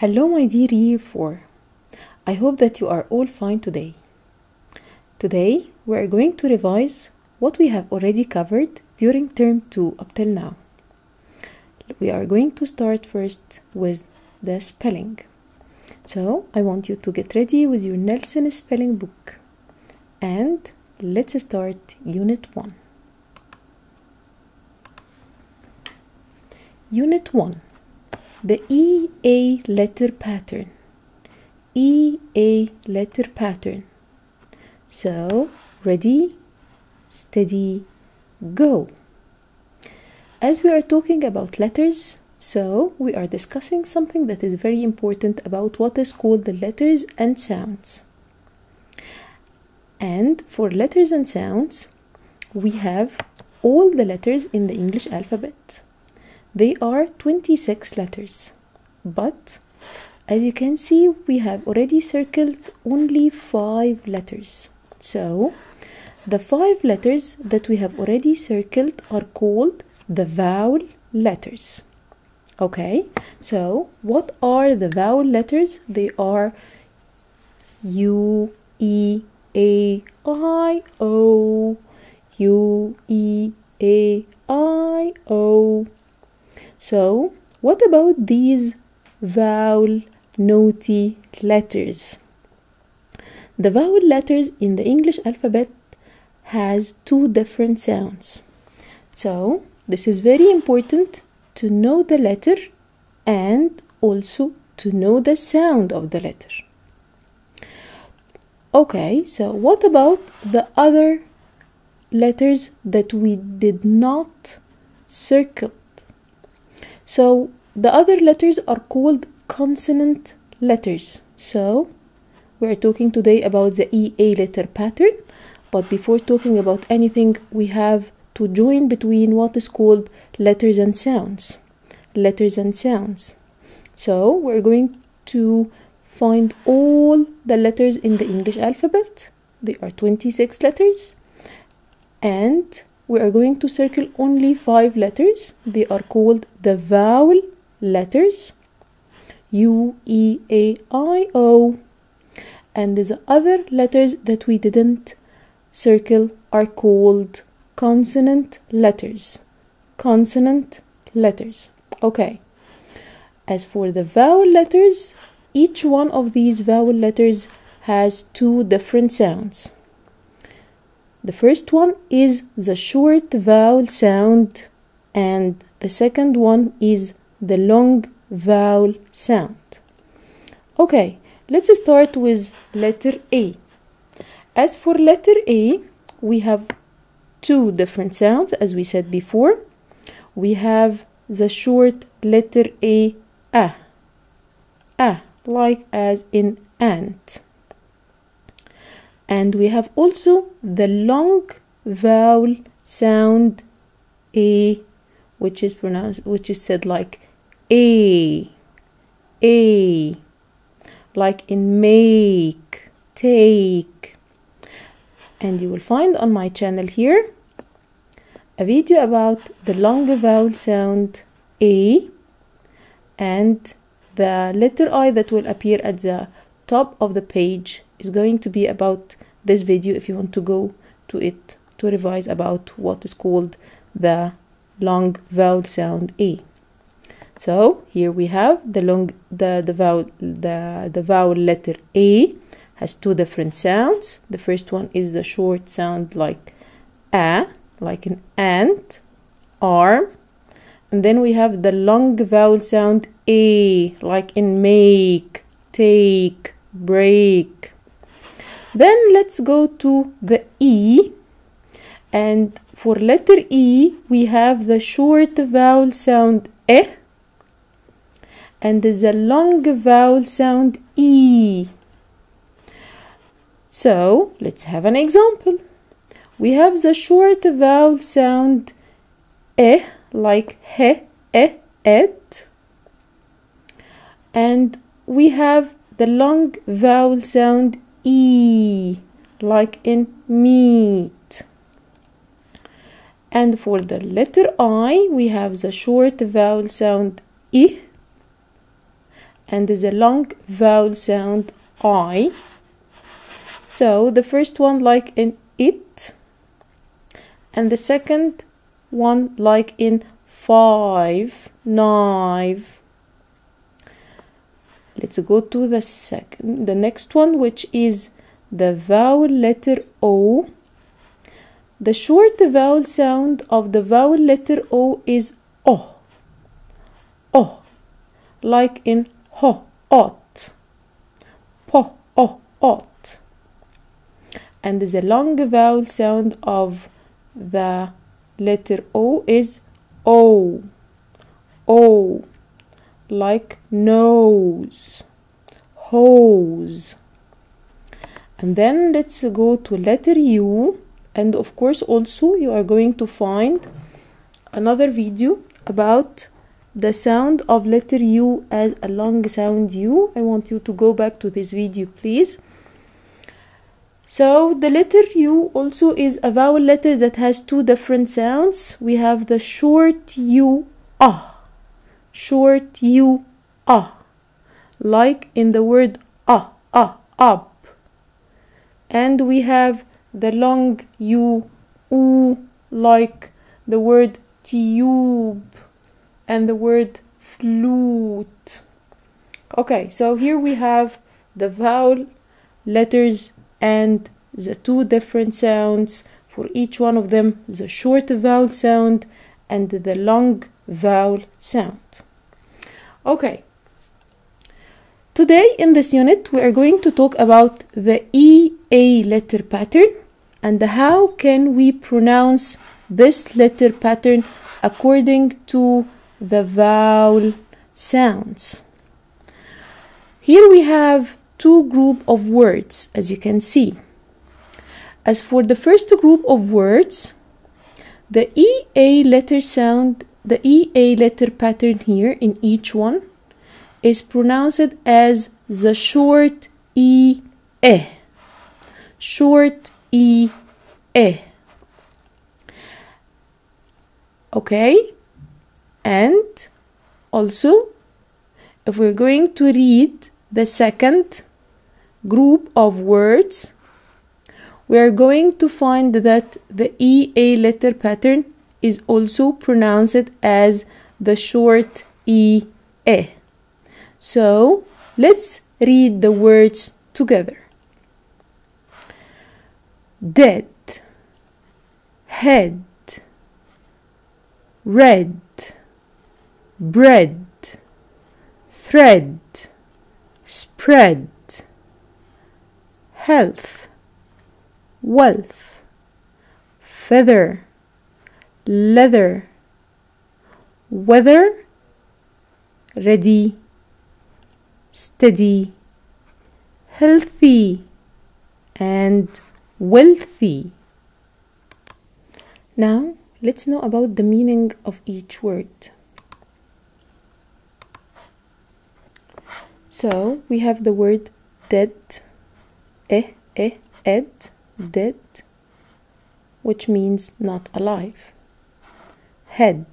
Hello, my dear Year 4. I hope that you are all fine today. Today, we are going to revise what we have already covered during term 2 up till now. We are going to start first with the spelling. So, I want you to get ready with your Nelson spelling book and let's start Unit 1. Unit 1 The EA letter pattern. EA letter pattern. So, ready, steady, go. As we are talking about letters, so we are discussing something that is very important about what is called the letters and sounds. And for letters and sounds, we have all the letters in the English alphabet. They are 26 letters, but as you can see, we have already circled only five letters. So, the five letters that we have already circled are called the vowel letters. Okay, so what are the vowel letters? They are U, E, A, I, O, U, E, A, I, O. So, what about these vowel naughty letters? The vowel letters in the English alphabet has two different sounds. So, this is very important to know the letter and also to know the sound of the letter. Okay, so what about the other letters that we did not circle? So the other letters are called consonant letters. So we're talking today about the EA letter pattern, but before talking about anything, we have to join between what is called letters and sounds. Letters and sounds. So we're going to find all the letters in the English alphabet. There are 26 letters. And we are going to circle only five letters. They are called the vowel letters. U, E, A, I, O. And the other letters that we didn't circle are called consonant letters. Consonant letters. Okay. As for the vowel letters, each one of these vowel letters has two different sounds. The first one is the short vowel sound, and the second one is the long vowel sound. Okay, let's start with letter A. As for letter A, we have two different sounds as we said before. We have the short letter A, a, a, like as in ant. And we have also the long vowel sound A, which is pronounced, which is said like A, A, like in make, take. And you will find on my channel here a video about the long vowel sound A and the letter I that will appear at the top of the page is going to be about this video if you want to go to it to revise about what is called the long vowel sound A. So here we have the long the, the vowel the, the vowel letter A has two different sounds. The first one is the short sound like a, like an ant, arm. And then we have the long vowel sound A, like in make, take, break. Then let's go to the E. And for letter E, we have the short vowel sound E and the long vowel sound E. So let's have an example. We have the short vowel sound E like he, e, et. And we have the long vowel sound E like in meat. And for the letter I, we have the short vowel sound I and the long vowel sound I. So the first one like in it, and the second one like in five, knife. Let's go to the second, the next one, which is the vowel letter O. The short vowel sound of the vowel letter O is O. O. Like in ho, ot. Po, o, ot. And the long vowel sound of the letter O is O. O. Like nose. Hose. And then let's go to letter U. And of course, also, you are going to find another video about the sound of letter U as a long sound U. I want you to go back to this video, please. So the letter U also is a vowel letter that has two different sounds. We have the short U, ah, short U, ah, like in the word ah, ah, up. And we have the long U, oo, like the word tube and the word flute. Okay, so here we have the vowel letters and the two different sounds for each one of them the short vowel sound and the long vowel sound. Okay, today in this unit we are going to talk about the EA letter pattern and how can we pronounce this letter pattern according to the vowel sounds. Here we have two group of words as you can see. As for the first group of words, the EA letter sound, the EA letter pattern here in each one is pronounced as the short E E. Short E E. Okay? And also, if we're going to read the second group of words, we are going to find that the EA letter pattern is also pronounced as the short E E. So let's read the words together. Dead, head, red, bread, thread, spread, health, wealth, feather, leather, weather, ready, steady, healthy, and wealthy. Now, let's know about the meaning of each word. So, we have the word dead, eh, eh, ed, dead, which means not alive. Head,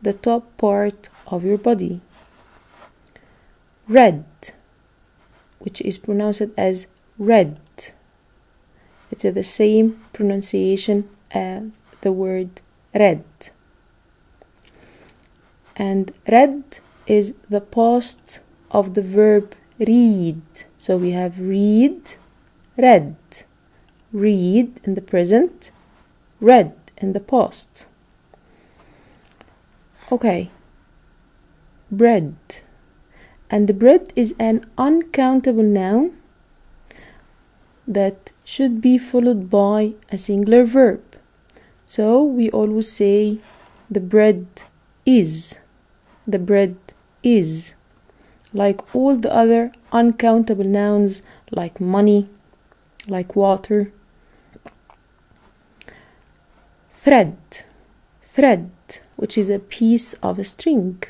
the top part of your body. Red, which is pronounced as red. It's the same pronunciation as the word red. And red is the past of the verb read. So we have read, read, read in the present, read in the past. Okay, bread. And the bread is an uncountable noun that should be followed by a singular verb. So we always say the bread is. The bread is. Like all the other uncountable nouns like money, like water. Thread. Thread, which is a piece of a string.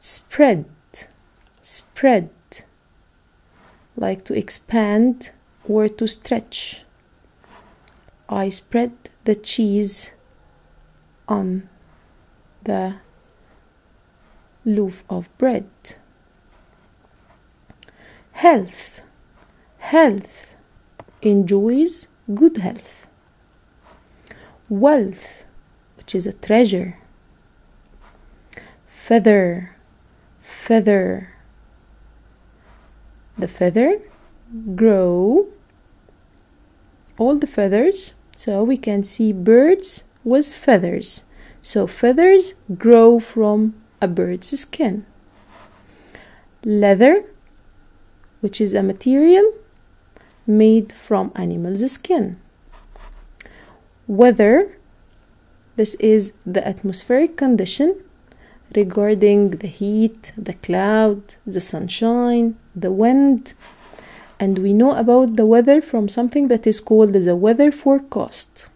Spread. Spread. Like to expand or to stretch. I spread the cheese on the loaf of bread. Health, health, enjoys good health. Wealth, which is a treasure. Feather, feather. The feather grow all the feathers so we can see birds with feathers so feathers grow from a bird's skin leather which is a material made from animal's skin weather this is the atmospheric condition regarding the heat the cloud the sunshine the wind. And we know about the weather from something that is called the weather forecast.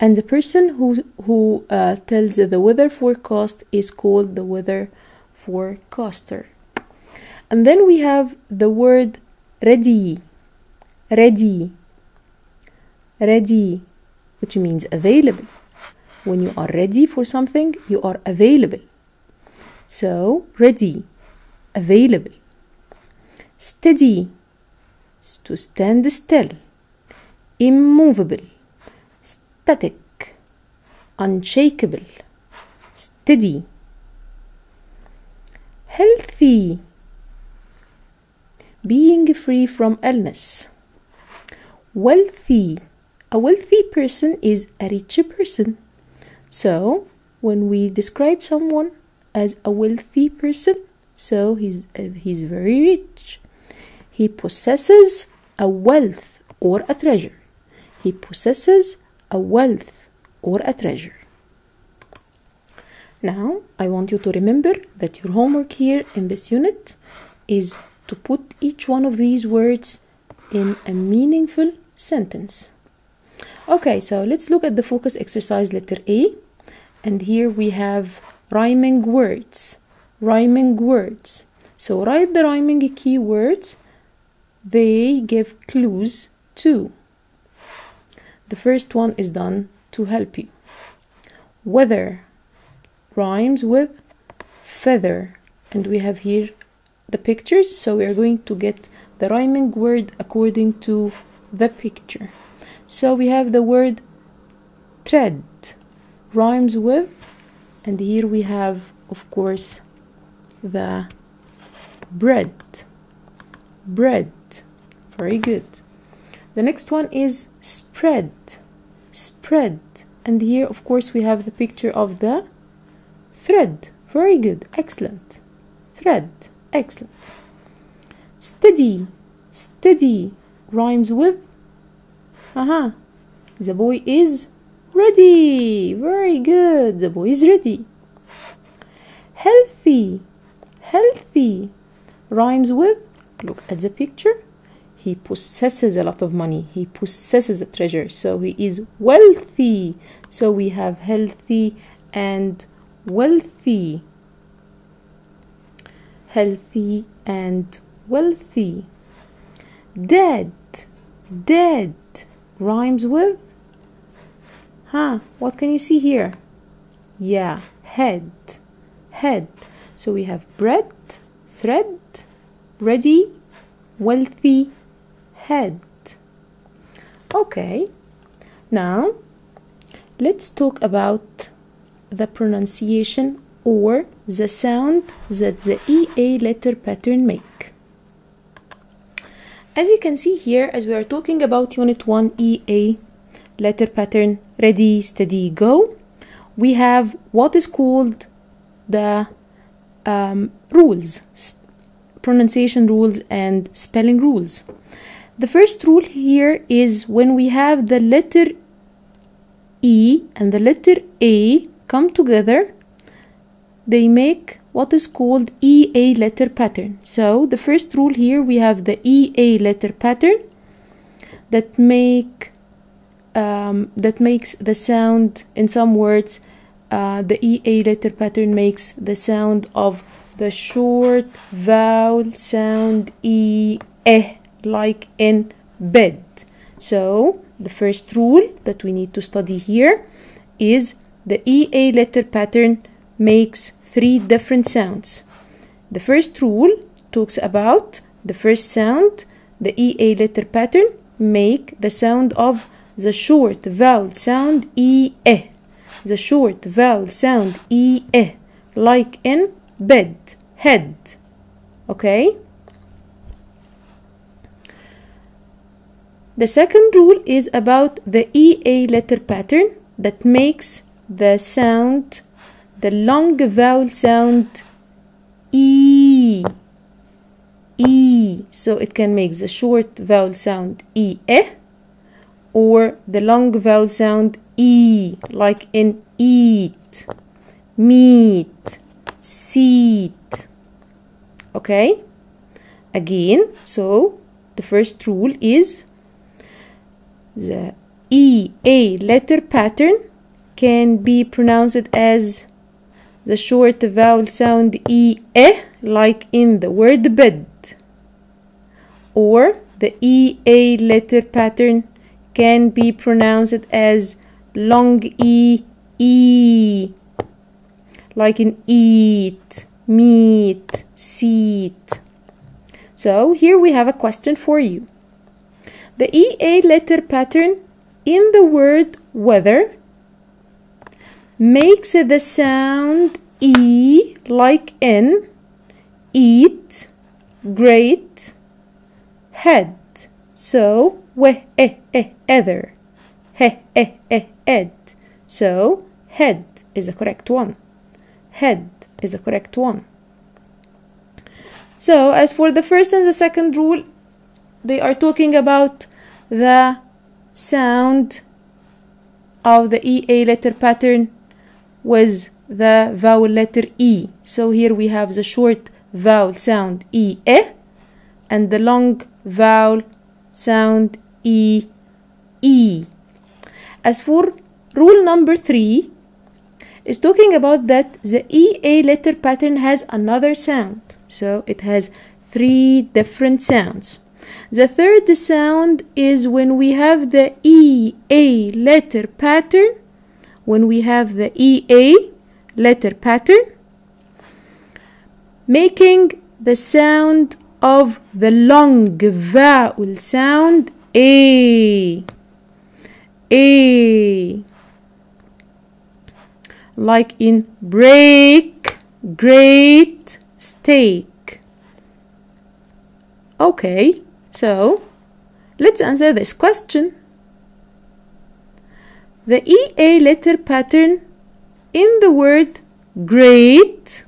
And the person who who uh, tells the weather forecast is called the weather forecaster. And then we have the word ready ready ready which means available. When you are ready for something you are available. So ready available. Steady to stand still. Immovable. Static. Unshakable. Steady. Healthy. Being free from illness. Wealthy a wealthy person is a rich person so when we describe someone as a wealthy person so he's uh, he's very rich he possesses a wealth or a treasure. He possesses a wealth or a treasure. Now, I want you to remember that your homework here in this unit is to put each one of these words in a meaningful sentence. Okay, so let's look at the focus exercise letter A. And here we have rhyming words. Rhyming words. So write the rhyming keywords they give clues too. The first one is done to help you. Weather rhymes with feather, and we have here the pictures, so we are going to get the rhyming word according to the picture. So we have the word thread rhymes with, and here we have, of course, the bread. Bread very good. The next one is spread. Spread. And here, of course, we have the picture of the thread. Very good. Excellent. Thread. Excellent. Steady. Steady. Rhymes with. Uh huh. The boy is ready. Very good. The boy is ready. Healthy. Healthy. Rhymes with. Look at the picture he possesses a lot of money he possesses a treasure so he is wealthy so we have healthy and wealthy healthy and wealthy dead dead rhymes with? Huh what can you see here? Yeah head. Head. So we have bread thread ready wealthy head. Okay, now let's talk about the pronunciation or the sound that the EA letter pattern make. As you can see here, as we are talking about Unit 1 EA letter pattern, ready, steady, go, we have what is called the um, rules, pronunciation rules and spelling rules. The first rule here is when we have the letter E and the letter A come together, they make what is called EA letter pattern. So the first rule here we have the EA letter pattern that make um, that makes the sound in some words uh, the EA letter pattern makes the sound of the short vowel sound E like in bed. So the first rule that we need to study here is the EA letter pattern makes three different sounds. The first rule talks about the first sound, the EA letter pattern, make the sound of the short vowel sound EE. The short vowel sound EE, like in bed, head. Okay? The second rule is about the EA letter pattern that makes the sound, the long vowel sound E. E. So it can make the short vowel sound E, or the long vowel sound E, like in eat, meet, seat. Okay? Again, so the first rule is the EA letter pattern can be pronounced as the short vowel sound E, eh, like in the word bed. Or the EA letter pattern can be pronounced as long E, E, like in eat, meet, seat. So here we have a question for you. The EA letter pattern in the word weather makes the sound E like in eat, great, head. So we eh eh ether, he eh eh ed. So head is the correct one. Head is the correct one. So as for the first and the second rule, they are talking about the sound of the EA letter pattern with the vowel letter E. So here we have the short vowel sound E, e and the long vowel sound E, E. As for rule number three, is talking about that the EA letter pattern has another sound. So it has three different sounds. The third sound is when we have the EA letter pattern, when we have the EA letter pattern, making the sound of the long vowel sound A. A. Like in break, great, steak. Okay, so let's answer this question. The EA letter pattern in the word great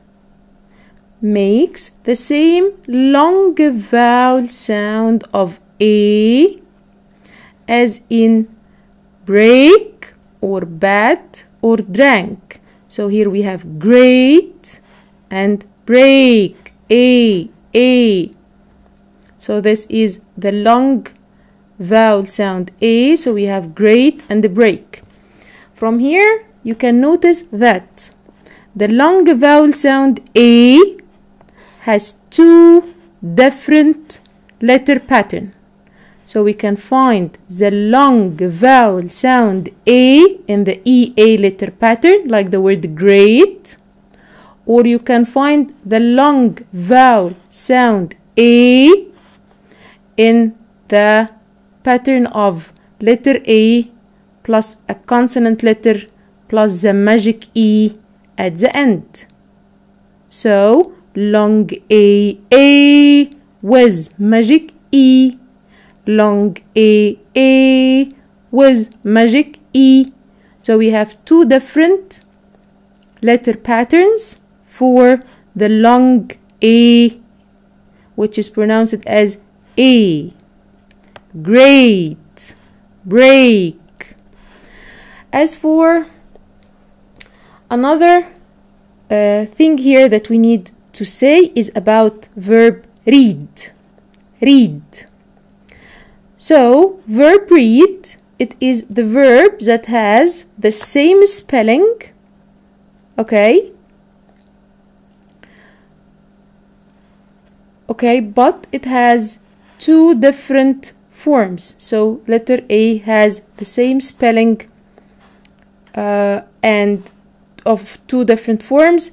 makes the same long vowel sound of A as in break or bat or drank. So here we have great and break. A, A. So this is the long vowel sound A. So we have great and the break. From here, you can notice that the long vowel sound A has two different letter pattern. So we can find the long vowel sound A in the EA letter pattern, like the word great. Or you can find the long vowel sound A in the pattern of letter A plus a consonant letter plus the magic E at the end. So, long A, A with magic E, long A, A with magic E. So we have two different letter patterns for the long A, which is pronounced as A. Great, break. As for another uh, thing here that we need to say is about verb read. Read. So, verb read, it is the verb that has the same spelling, okay? Okay, but it has two different forms. So, letter A has the same spelling uh, and of two different forms.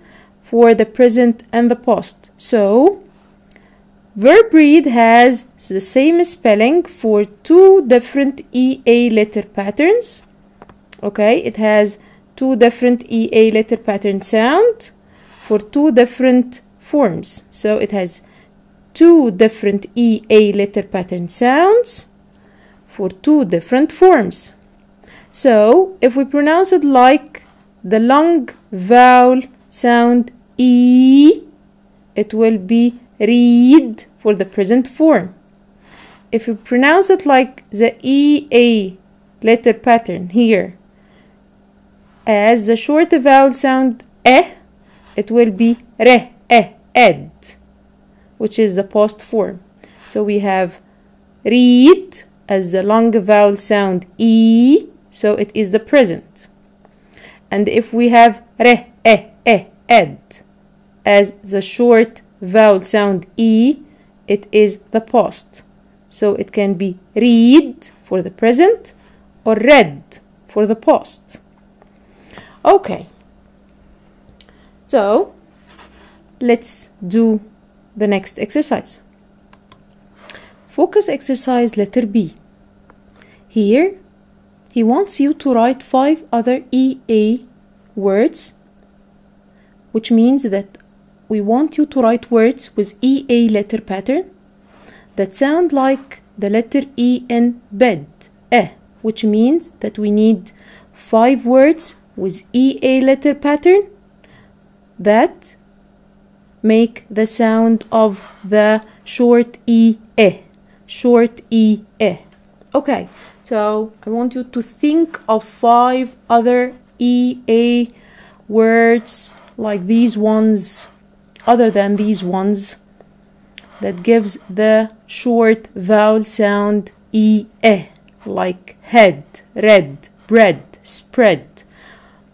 for the present and the past. So, verb read has the same spelling for two different EA letter patterns. Okay, it has two different EA letter pattern sound for two different forms. So it has two different EA letter pattern sounds for two different forms. So if we pronounce it like the long vowel sound E, it will be read for the present form. If you pronounce it like the EA letter pattern here, as the short vowel sound E, it will be re, eh, ed, which is the past form. So we have read as the long vowel sound e, so it is the present. And if we have re, eh, eh, ed as the short vowel sound e, it is the past. So it can be read for the present or read for the past. Okay. So let's do the next exercise. Focus exercise letter B. Here, he wants you to write five other EA words, which means that we want you to write words with EA letter pattern that sound like the letter E in bed, eh, which means that we need five words with EA letter pattern that make the sound of the short E, eh, short E, eh. Okay, so I want you to think of five other EA words like these ones, other than these ones, that gives the short vowel sound E, like head, red, bread, spread.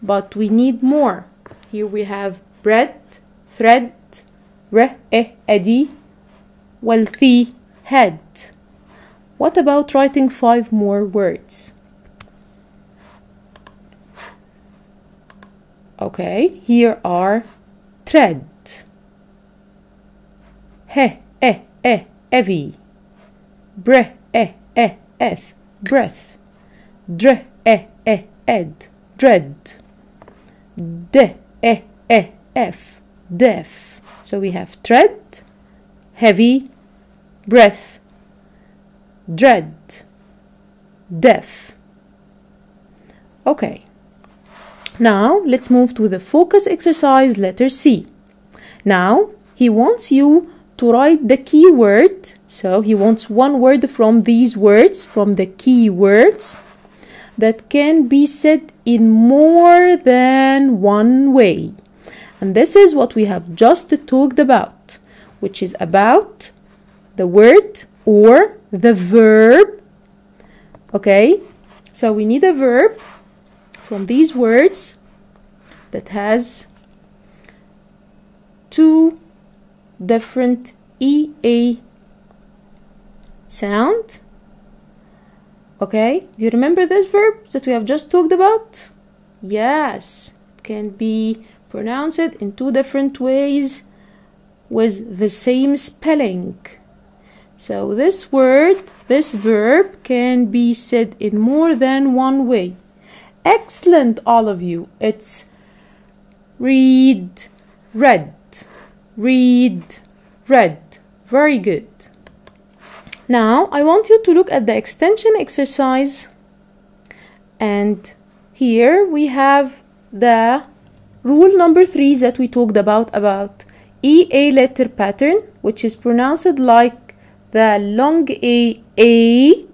But we need more. Here we have bread, thread, re, edi, wealthy, head. What about writing five more words? Okay, here are thread, he, eh, eh, heavy, bre, eh, eh, eth, breath, dre, eh, eh, ed, dread, de, eh, eh, f, deaf. So we have tread, heavy, breath, dread, deaf. Okay. Now let's move to the focus exercise letter C. Now he wants you to write the key word. So he wants one word from these words, from the key words, that can be said in more than one way. And this is what we have just talked about, which is about the word or the verb. Okay, so we need a verb from these words that has two different EA sound. Okay, do you remember this verb that we have just talked about? Yes, it can be pronounced in two different ways with the same spelling. So this word, this verb can be said in more than one way. Excellent, all of you. It's read, read, read, read. Very good. Now, I want you to look at the extension exercise. And here we have the rule number three that we talked about, about EA letter pattern, which is pronounced like the long A, A,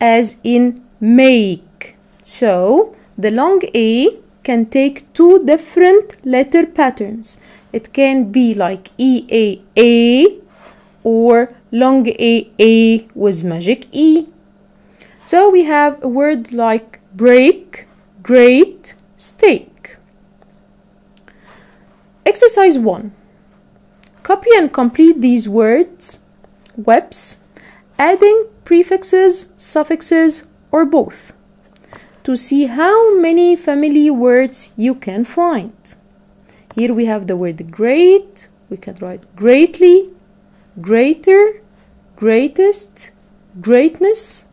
as in make. So, the long A can take two different letter patterns. It can be like EAA or long AA with magic E. So we have a word like break, great, steak. Exercise 1. Copy and complete these words, webs, adding prefixes, suffixes, or both to see how many family words you can find. here we have the word great. We can write greatly greater greatest greatness.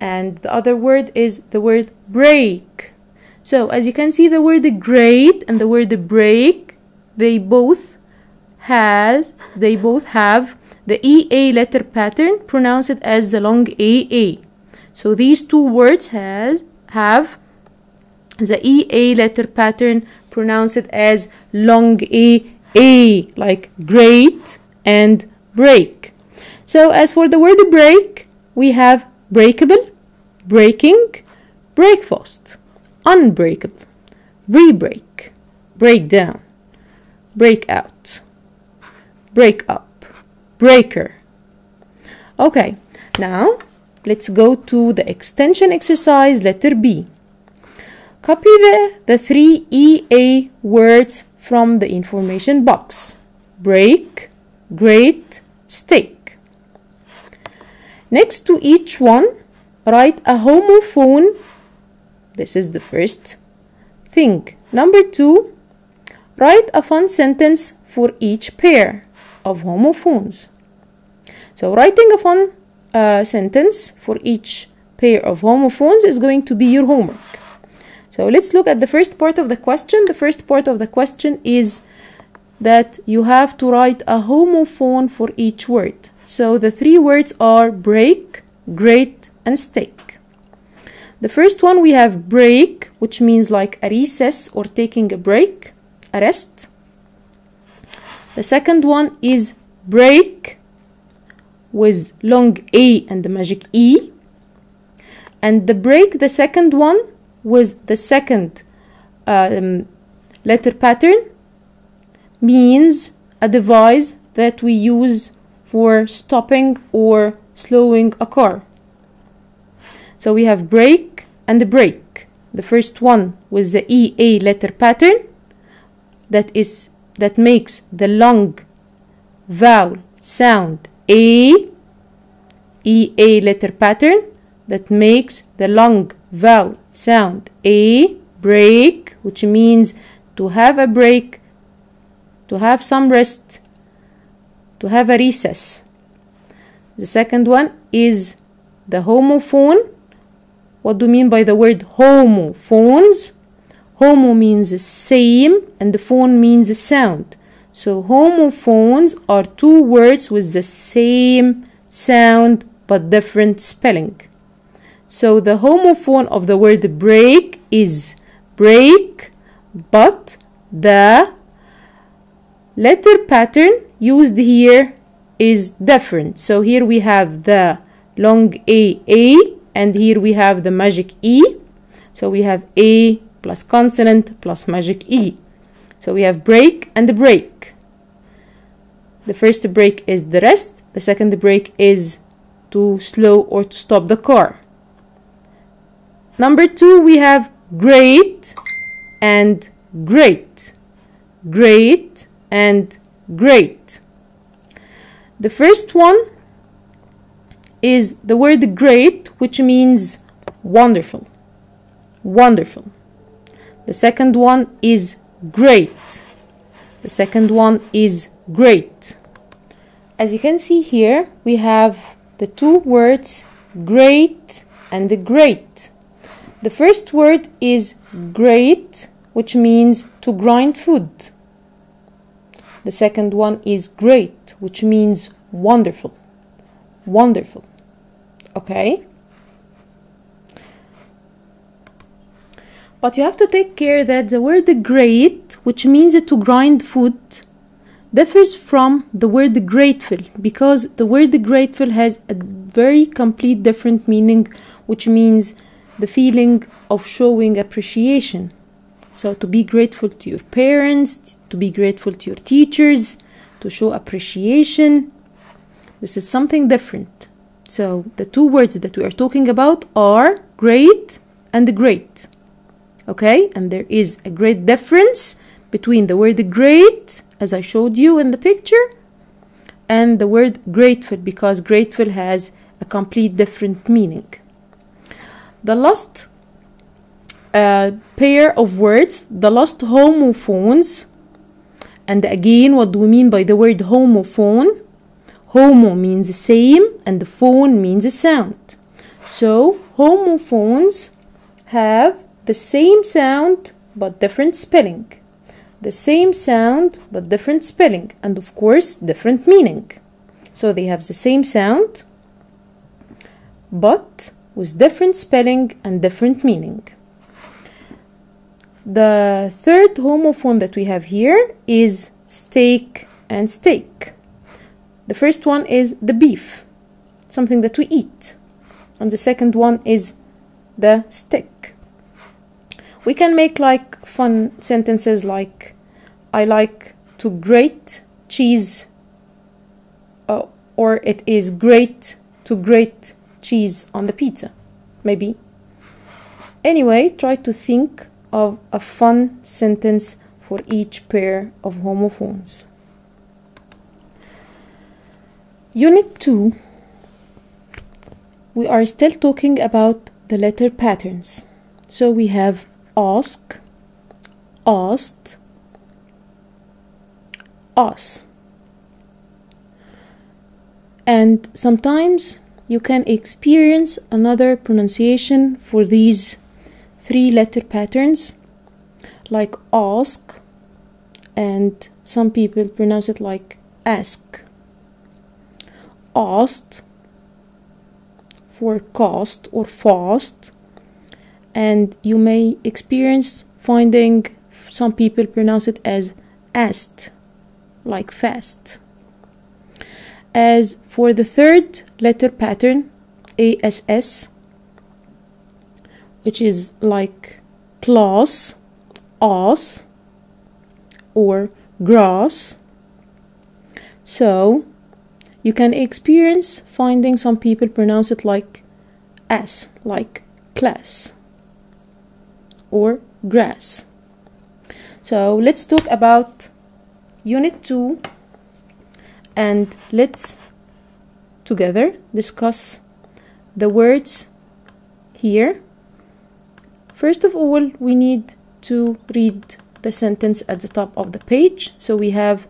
And the other word is the word break. So as you can see the word great and the word break they both has they both have the ea letter pattern pronounce it as the long aa so these two words has have the ea letter pattern pronounce it as long a a like great and break. So as for the word break we have breakable breaking breakfast unbreakable re-break break down break out break up breaker. Okay now let's go to the extension exercise letter b. Copy the, the three ea words from the information box. Break great steak next to each one write a homophone. This is the first thing. Number two write a fun sentence for each pair of homophones. So writing a fun uh, sentence for each pair of homophones is going to be your homework. So let's look at the first part of the question. The first part of the question is that you have to write a homophone for each word. So the three words are break great and steak. the first one we have break which means like a recess or taking a break a rest the second one is brake with long A and the magic E. And the brake, the second one, with the second um, letter pattern means a device that we use for stopping or slowing a car. So we have break and the brake. The first one with the EA letter pattern that is that makes the long vowel sound A EA letter pattern that makes the long vowel sound A break which means to have a break to have some rest to have a recess. The second one is the homophone. What do you mean by the word homophones homo means the same and the phone means sound. So homophones are two words with the same sound but different spelling. So the homophone of the word break is brake but the letter pattern used here is different. So here we have the long a a and here we have the magic e. So we have a plus consonant plus magic e. So we have break and the brake. The first break is the rest. The second brake is to slow or to stop the car. Number two we have great and grate. Great and grate. The first one is the word great which means wonderful. Wonderful the second one is grate. The second one is grate. As you can see here we have the two words great and the great. The first word is grate which means to grind food. The second one is great which means wonderful. Wonderful. Okay but you have to take care that the word grate which means to grind food differs from the word grateful because the word grateful has a very complete different meaning which means the feeling of showing appreciation. So to be grateful to your parents to be grateful to your teachers to show appreciation this is something different. So the two words that we are talking about are great and great okay? And there is a great difference between the word grate as I showed you in the picture and the word grateful because grateful has a complete different meaning. The last uh, pair of words the last homophones and again what do we mean by the word homophone? Homo means the same and the phone means a sound. So homophones have the same sound but different spelling. The same sound but different spelling and of course different meaning. So they have the same sound but with different spelling and different meaning. The third homophone that we have here is steak and stake. The first one is the beef something that we eat and the second one is the stick we can make like fun sentences like I like to grate cheese uh, or it is great to grate cheese on the pizza maybe. Anyway try to think of a fun sentence for each pair of homophones. Unit 2 we are still talking about the letter patterns. So we have ask. Asked. Us and sometimes you can experience another pronunciation for these three letter patterns like ask and some people pronounce it like ask. Asked for cost or fast and you may experience finding some people pronounce it as asked like fast. As for the third letter pattern ass which is like class os or grass. So you can experience finding some people pronounce it like s like class or grass. So let's talk about unit 2 and let's together discuss the words here. First of all we need to read the sentence at the top of the page. So we have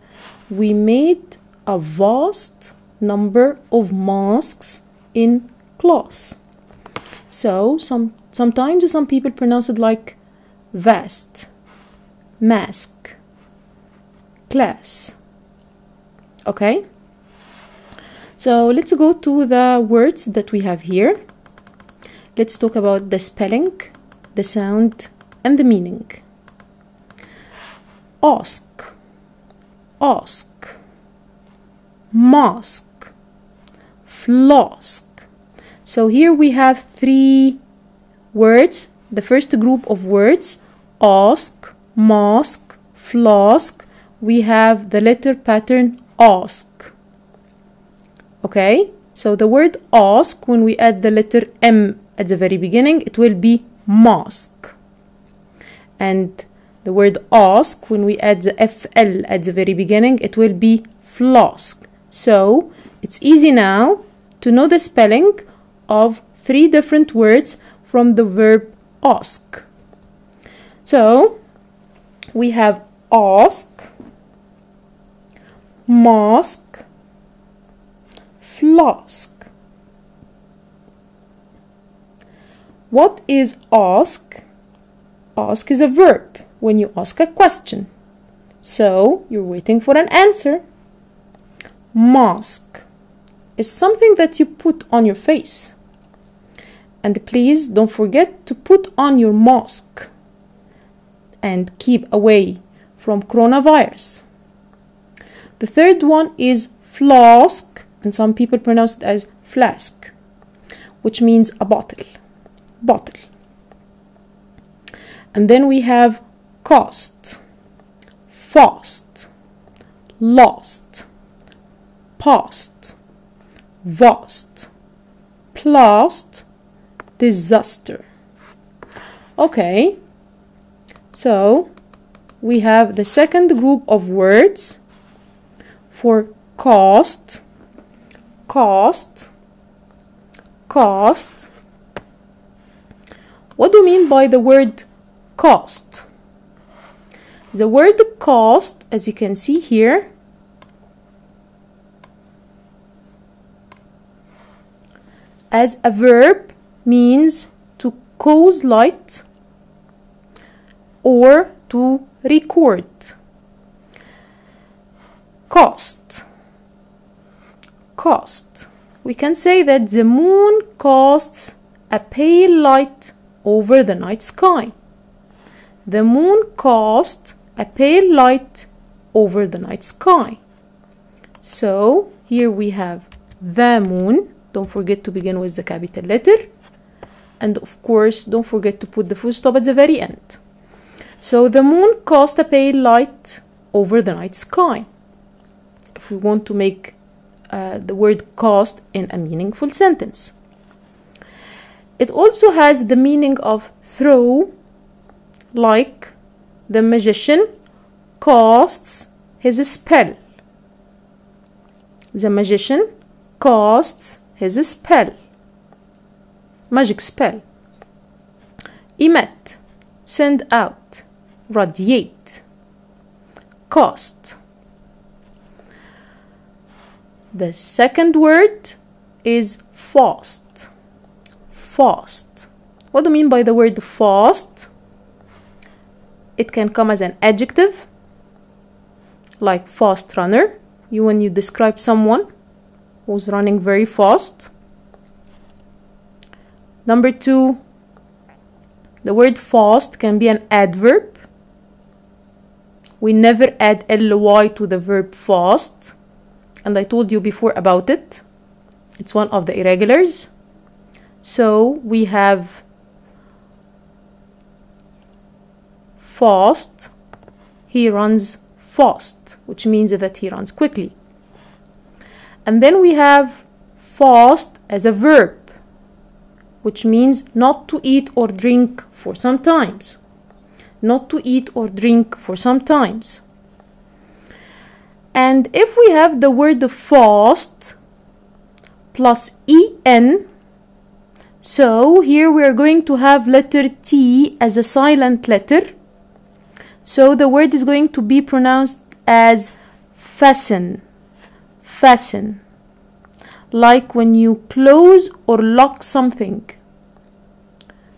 we made a vast number of masks in class. So some sometimes some people pronounce it like vest, mask class. Okay? So let's go to the words that we have here. Let's talk about the spelling the sound and the meaning. Ask ask mask flask so here we have three words the first group of words ask mask flask we have the letter pattern ask. Okay? So the word ask when we add the letter m at the very beginning it will be mask. And the word ask when we add the fl at the very beginning it will be flask. So it's easy now to know the spelling of three different words from the verb ask. So we have ask mask flask. What is ask? Ask is a verb when you ask a question. So you're waiting for an answer. Mask is something that you put on your face and please don't forget to put on your mask and keep away from coronavirus. The third one is flask, and some people pronounce it as flask, which means a bottle. Bottle. And then we have cost, fast, lost, past, vast, plast, disaster. Okay, so we have the second group of words for cost, cost, cost. What do you mean by the word cost. The word cost, as you can see here, as a verb means to cause light or to record. Cost. Cost. We can say that the moon casts a pale light over the night sky. The moon casts a pale light over the night sky. So here we have the moon. Don't forget to begin with the capital letter. And of course, don't forget to put the full stop at the very end. So the moon casts a pale light over the night sky. If we want to make uh, the word cast in a meaningful sentence. It also has the meaning of throw, like the magician casts his spell. The magician casts his spell. Magic spell. Emit, send out, radiate, Cost. The second word is fast. Fast. What do you mean by the word fast? It can come as an adjective, like fast runner. You when you describe someone who's running very fast. Number two, the word fast can be an adverb. We never add ly to the verb fast and I told you before about it. It's one of the irregulars. So we have fast. He runs fast, which means that he runs quickly. And then we have fast as a verb, which means not to eat or drink for some times. Not to eat or drink for some times. And if we have the word fast plus en, so here we are going to have letter T as a silent letter. So the word is going to be pronounced as fasten, fasten. Like when you close or lock something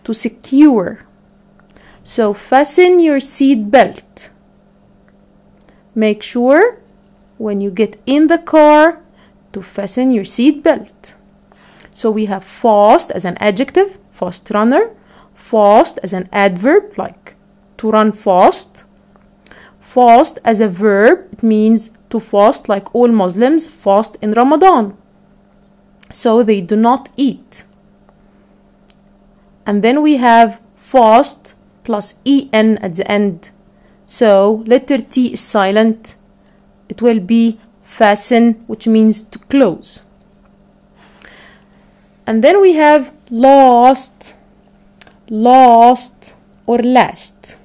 to secure. So fasten your seat belt. Make sure when you get in the car to fasten your seat belt. So we have fast as an adjective, fast runner, fast as an adverb, like to run fast. Fast as a verb, it means to fast like all Muslims fast in Ramadan. So they do not eat. And then we have fast plus en at the end. So letter T is silent it will be fasten which means to close and then we have lost, lost, or last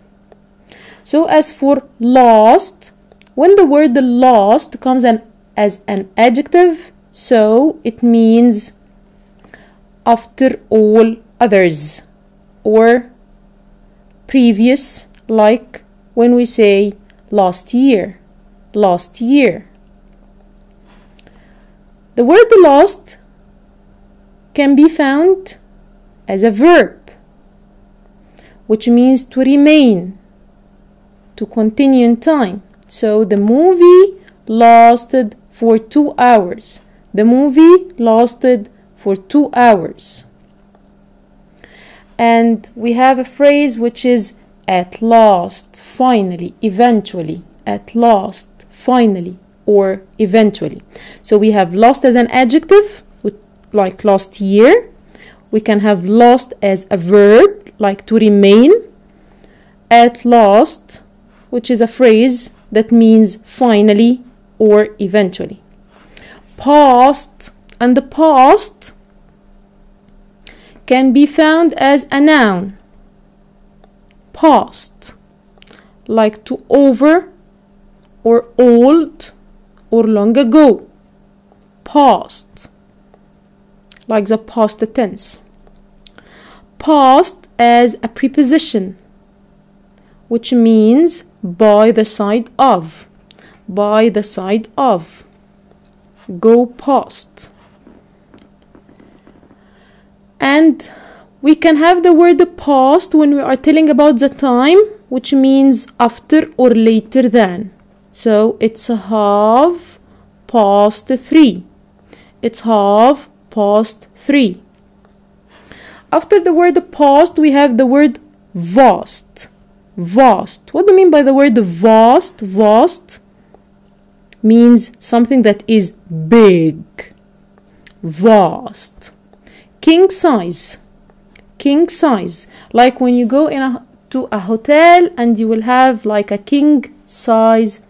so as for lost, when the word the last comes an, as an adjective so it means after all others or previous like when we say last year last year. The word last can be found as a verb, which means to remain, to continue in time. So the movie lasted for two hours. The movie lasted for two hours. And we have a phrase which is at last, finally, eventually, at last finally or eventually. So we have lost as an adjective, like last year. We can have lost as a verb, like to remain. At last, which is a phrase that means finally or eventually. Past and the past can be found as a noun. Past, like to over or old or long ago. Past, like the past tense. Past as a preposition, which means by the side of by the side of go past. And we can have the word past when we are telling about the time which means after or later than. So it's half past three. It's half past three. After the word past we have the word vast. Vast. What do you mean by the word vast? Vast means something that is big vast. King size. King size. Like when you go in a, to a hotel and you will have like a king size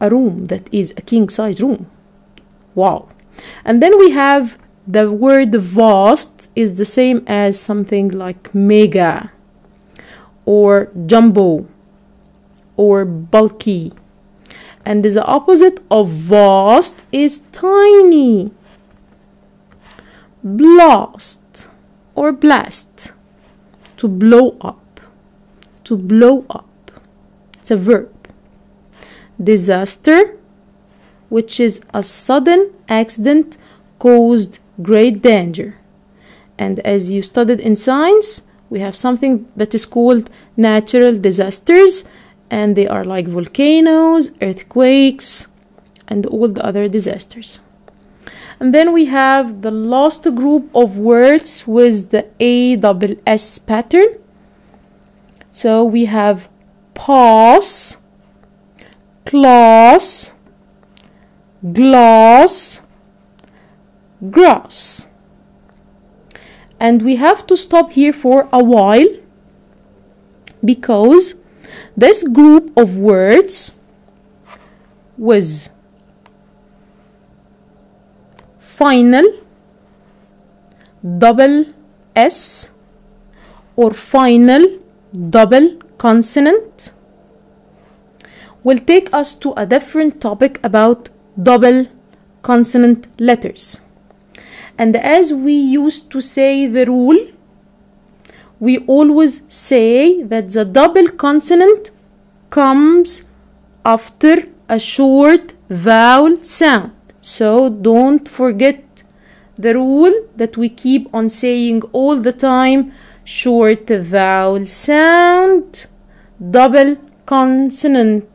a room that is a king size room. Wow. And then we have the word vast is the same as something like mega or jumbo or bulky and the opposite of vast is tiny. Blast or blast. To blow up. To blow up. It's a verb. Disaster which is a sudden accident caused great danger. And as you studied in science we have something that is called natural disasters and they are like volcanoes earthquakes and all the other disasters and then we have the last group of words with the A double S pattern. So we have pass, class, glass, grass. And we have to stop here for a while because this group of words was final double S or final double consonant will take us to a different topic about double consonant letters. And as we used to say the rule, we always say that the double consonant comes after a short vowel sound. So don't forget the rule that we keep on saying all the time short vowel sound, double consonant,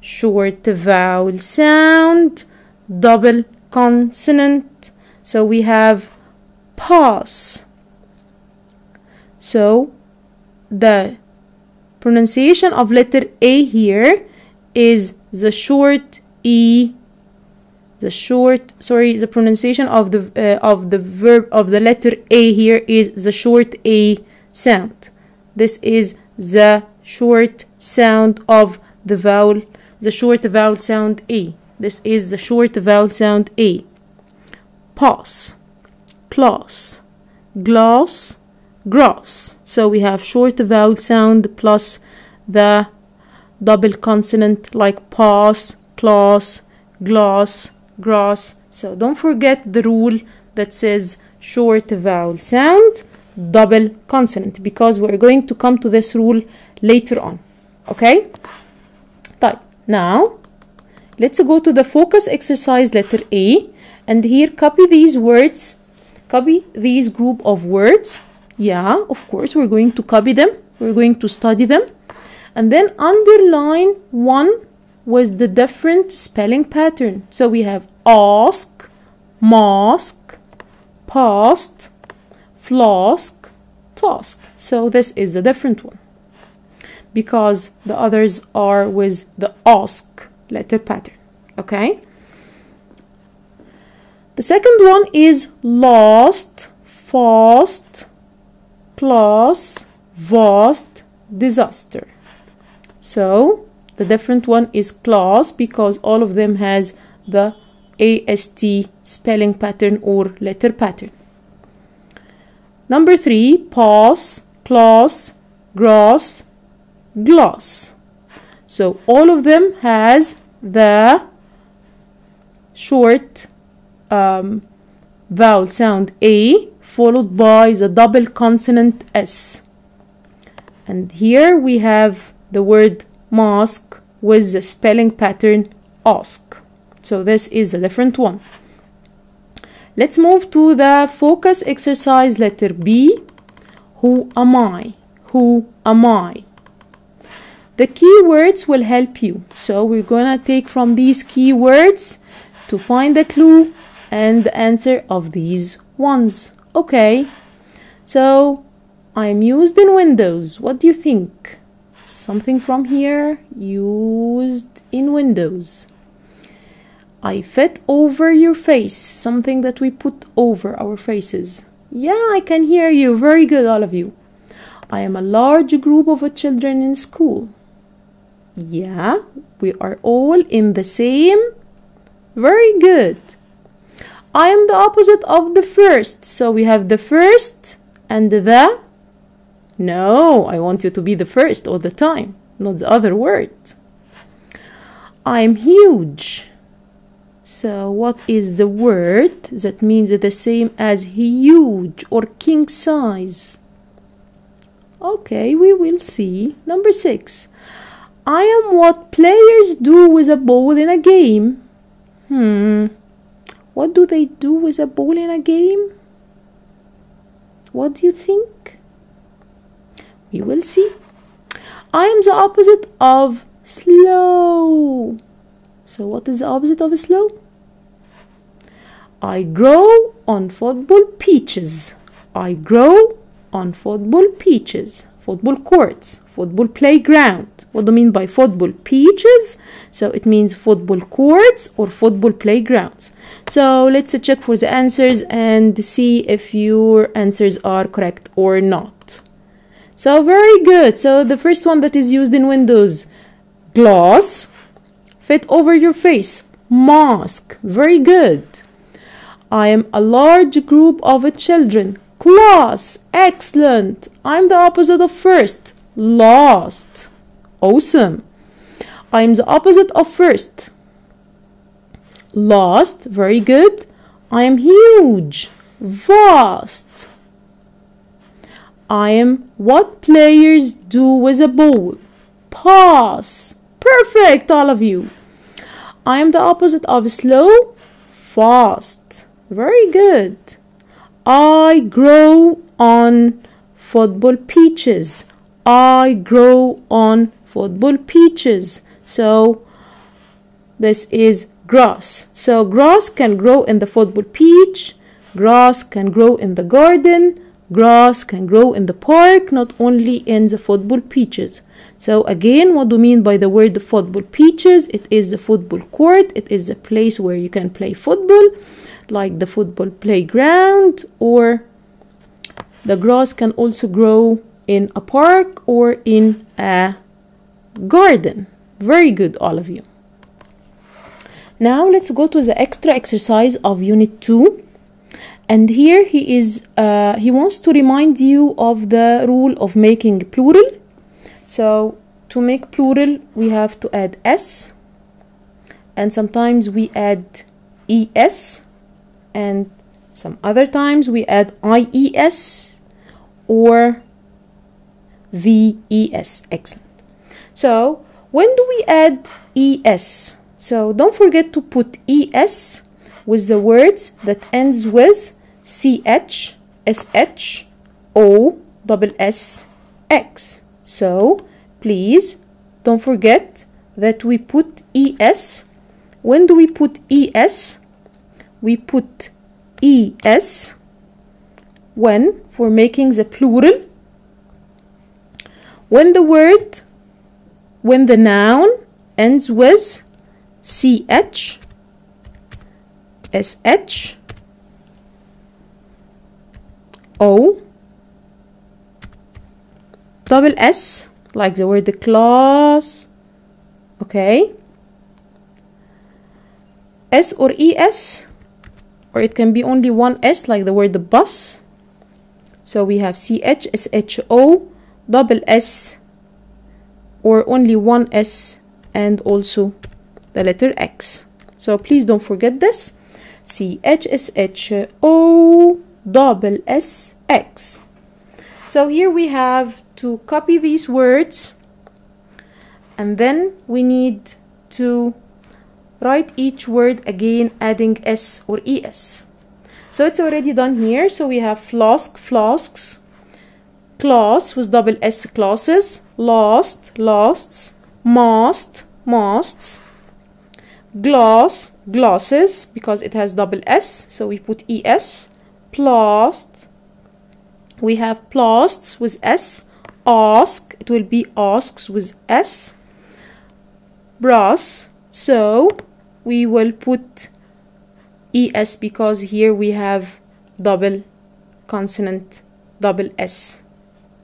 short vowel sound, double consonant. So we have pass. So the pronunciation of letter A here is the short E the short sorry the pronunciation of the uh, of the verb of the letter a here is the short a sound. This is the short sound of the vowel the short vowel sound a. This is the short vowel sound a. Pause. Class glass gross. So we have short vowel sound plus the double consonant like pause, class, gloss, gross. So don't forget the rule that says short vowel sound, double consonant because we're going to come to this rule later on. Okay? Type. Now, let's go to the focus exercise letter A and here copy these words, copy these group of words yeah, of course, we're going to copy them. We're going to study them. And then underline one with the different spelling pattern. So we have ask, mask, past, flask, task. So this is a different one because the others are with the ask letter pattern. Okay. The second one is lost fast, class, vast, disaster. So the different one is class because all of them has the AST spelling pattern or letter pattern. Number three, pause, class, grass, gloss. So all of them has the short um, vowel sound A followed by the double consonant S. And here we have the word mask with the spelling pattern ask. So this is a different one. Let's move to the focus exercise letter B. Who am I? Who am I? The keywords will help you. So we're gonna take from these keywords to find the clue and the answer of these ones. Okay. So I'm used in Windows. What do you think? Something from here used in Windows. I fit over your face, something that we put over our faces. Yeah, I can hear you. Very good, all of you. I am a large group of children in school. Yeah, we are all in the same. Very good. I am the opposite of the first. So we have the first and the. No, I want you to be the first all the time, not the other word. I'm huge. So, what is the word that means the same as huge or king size? Okay, we will see. Number six. I am what players do with a ball in a game. Hmm. What do they do with a ball in a game? What do you think? We will see. I am the opposite of slow. So, what is the opposite of slow? I grow on football pitches. I grow on football pitches, football courts, football playground. What do I mean by football pitches? So it means football courts or football playgrounds. So let's check for the answers and see if your answers are correct or not. So very good. So the first one that is used in Windows, glass, fit over your face, mask. Very good. I am a large group of children. Class. Excellent. I'm the opposite of first. Lost. Awesome. I'm the opposite of first. Lost. Very good. I am huge. Vast. I am what players do with a ball. Pass. Perfect, all of you. I am the opposite of slow. Fast. Very good. I grow on football pitches. I grow on football pitches. So this is grass. So grass can grow in the football pitch. Grass can grow in the garden. Grass can grow in the park, not only in the football pitches. So again, what do you mean by the word the football pitches? It is the football court. It is a place where you can play football like the football playground or the grass can also grow in a park or in a garden. Very good, all of you. Now let's go to the extra exercise of Unit 2. And here he is, uh, he wants to remind you of the rule of making plural. So to make plural, we have to add s, and sometimes we add es and some other times we add IES or VES. Excellent. So when do we add ES? So don't forget to put ES with the words that ends with CH, SH, O, double S, X. So please don't forget that we put ES. When do we put ES? we put es when for making the plural when the word when the noun ends with ch sh o double s like the word the class okay s or es or it can be only one S like the word the bus. So we have CH, SHO, double S, or only one S and also the letter X. So please don't forget this. CH, SHO, double S, X. So here we have to copy these words and then we need to write each word again adding s or es so it's already done here so we have flask flasks class with double s classes lost losts mast masts glass glosses, because it has double s so we put es plast we have plasts with s. Ask it will be asks with s. Brass so we will put es because here we have double consonant double s.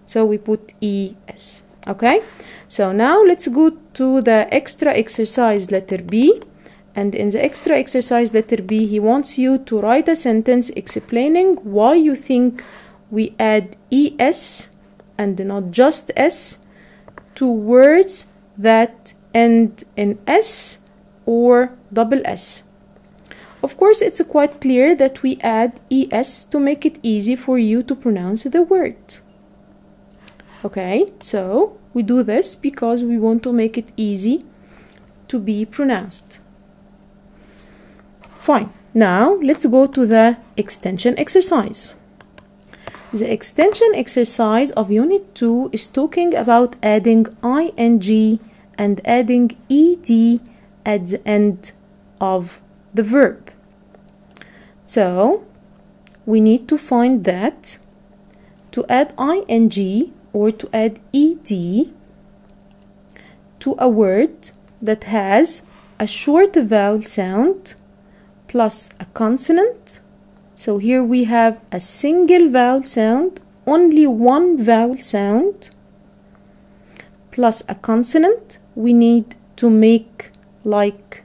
So we put es okay? So now let's go to the extra exercise letter b and in the extra exercise letter b he wants you to write a sentence explaining why you think we add es and not just s to words that end in s or double s of course, it's quite clear that we add es to make it easy for you to pronounce the word. Okay, so we do this because we want to make it easy to be pronounced. Fine. Now let's go to the extension exercise. The extension exercise of Unit 2 is talking about adding ing and adding ed at the end of the verb. So we need to find that to add ing or to add ed to a word that has a short vowel sound plus a consonant. So here we have a single vowel sound, only one vowel sound plus a consonant. We need to make like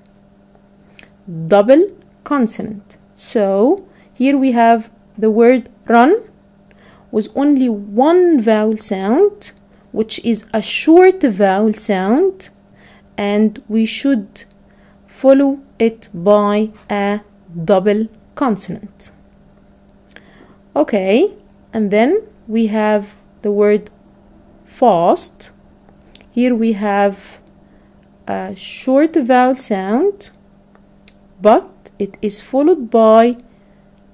double consonant. So here we have the word run with only one vowel sound, which is a short vowel sound, and we should follow it by a double consonant. Okay, and then we have the word fast. Here we have a short vowel sound, but it is followed by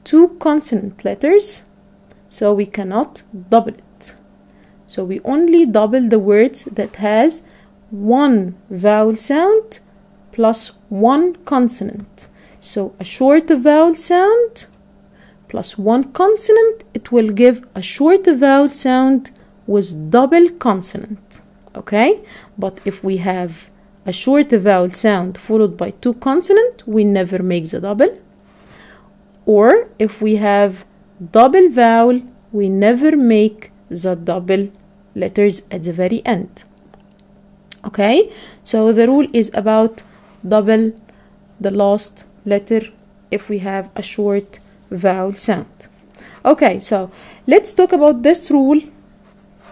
two consonant letters, so we cannot double it. So we only double the words that has one vowel sound plus one consonant. So a short vowel sound plus one consonant, it will give a short vowel sound with double consonant. Okay, but if we have a short vowel sound followed by two consonant, we never make the double. Or if we have double vowel, we never make the double letters at the very end. Okay, so the rule is about double the last letter if we have a short vowel sound. Okay, so let's talk about this rule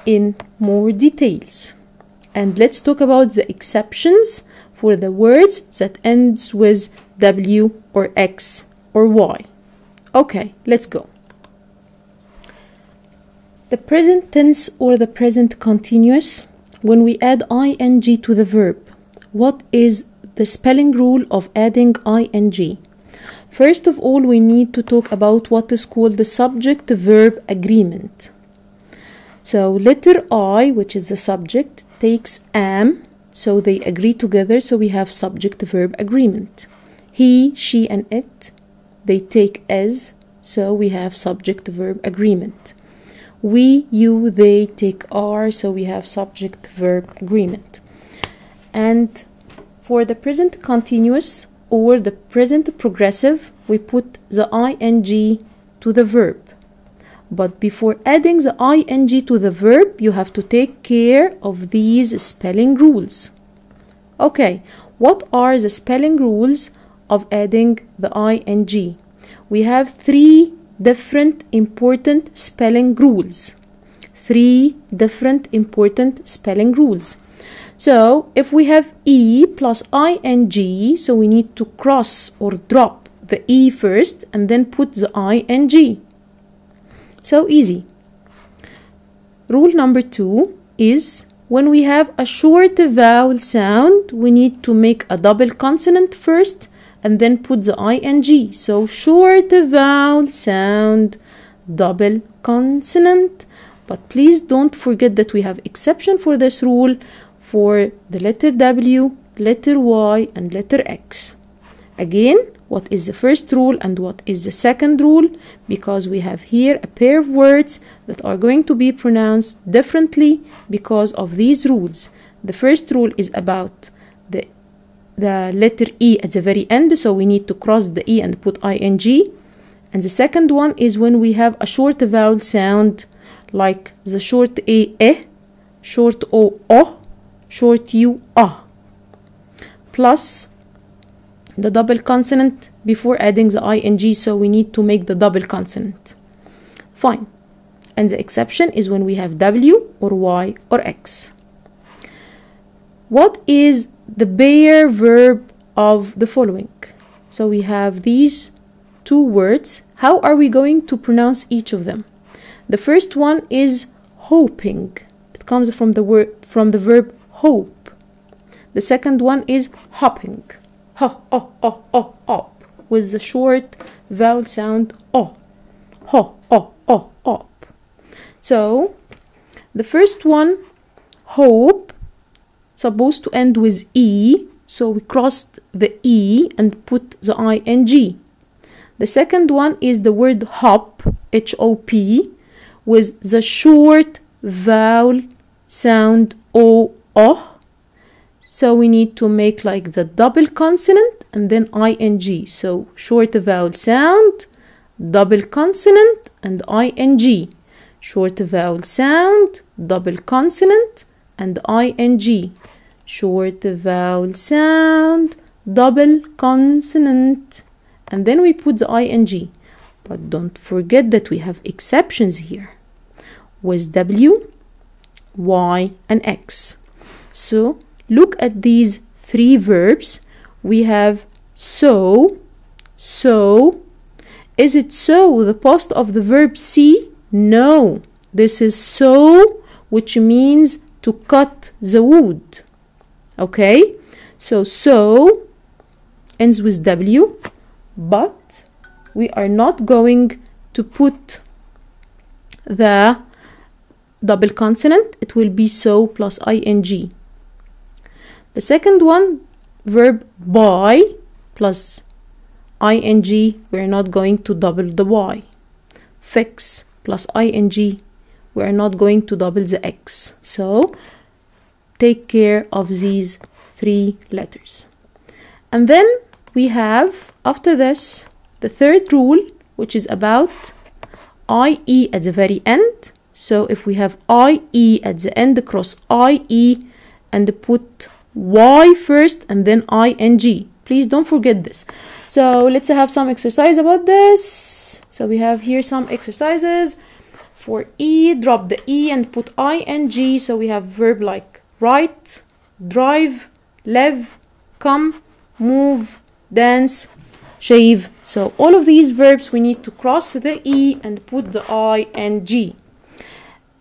in more details. And let's talk about the exceptions for the words that ends with w or x or y. Okay let's go. The present tense or the present continuous when we add ing to the verb what is the spelling rule of adding ing first of all we need to talk about what is called the subject verb agreement so letter i which is the subject takes am, so they agree together, so we have subject verb agreement. He, she, and it, they take as, so we have subject verb agreement. We, you, they take are, so we have subject verb agreement. And for the present continuous or the present progressive, we put the ing to the verb. But before adding the ing to the verb, you have to take care of these spelling rules. Okay, what are the spelling rules of adding the ing? We have three different important spelling rules. Three different important spelling rules. So if we have e plus ing, so we need to cross or drop the e first and then put the ing. So easy. Rule number two is when we have a short vowel sound, we need to make a double consonant first and then put the ing. So short vowel sound, double consonant. But please don't forget that we have exception for this rule for the letter W, letter Y, and letter X. Again, what is the first rule and what is the second rule? Because we have here a pair of words that are going to be pronounced differently because of these rules. The first rule is about the the letter E at the very end, so we need to cross the E and put ing. And the second one is when we have a short vowel sound like the short A, E, short O, O, short U, A, plus the double consonant before adding the ing, so we need to make the double consonant. Fine. And the exception is when we have W or Y or X. What is the bare verb of the following? So we have these two words. How are we going to pronounce each of them? The first one is hoping. It comes from the word from the verb hope. The second one is hopping. Ho, oh, oh, oh, op. With the short vowel sound o. Ho, oh, oh, op. So, the first one, hope, supposed to end with E. So we crossed the E and put the ing. The second one is the word hop, H-O-P, with the short vowel sound O, O. So we need to make like the double consonant and then ing. So short vowel sound, double consonant and ing. Short vowel sound, double consonant and ing. Short vowel sound, double consonant. And then we put the ing. But don't forget that we have exceptions here with W, Y, and X. So look at these three verbs. We have so, so. Is it so the post of the verb see? No. This is so, which means to cut the wood. Okay? So, so ends with W, but we are not going to put the double consonant. It will be so plus ing. The second one, verb buy plus ing, we're not going to double the y. Fix plus ing, we're not going to double the x. So take care of these three letters. And then we have, after this, the third rule, which is about IE at the very end. So if we have IE at the end, cross IE and put Y first and then ing. Please don't forget this. So let's have some exercise about this. So we have here some exercises. For E, drop the E and put ing. So we have verb like write, drive, live, come, move, dance, shave. So all of these verbs we need to cross the E and put the ing.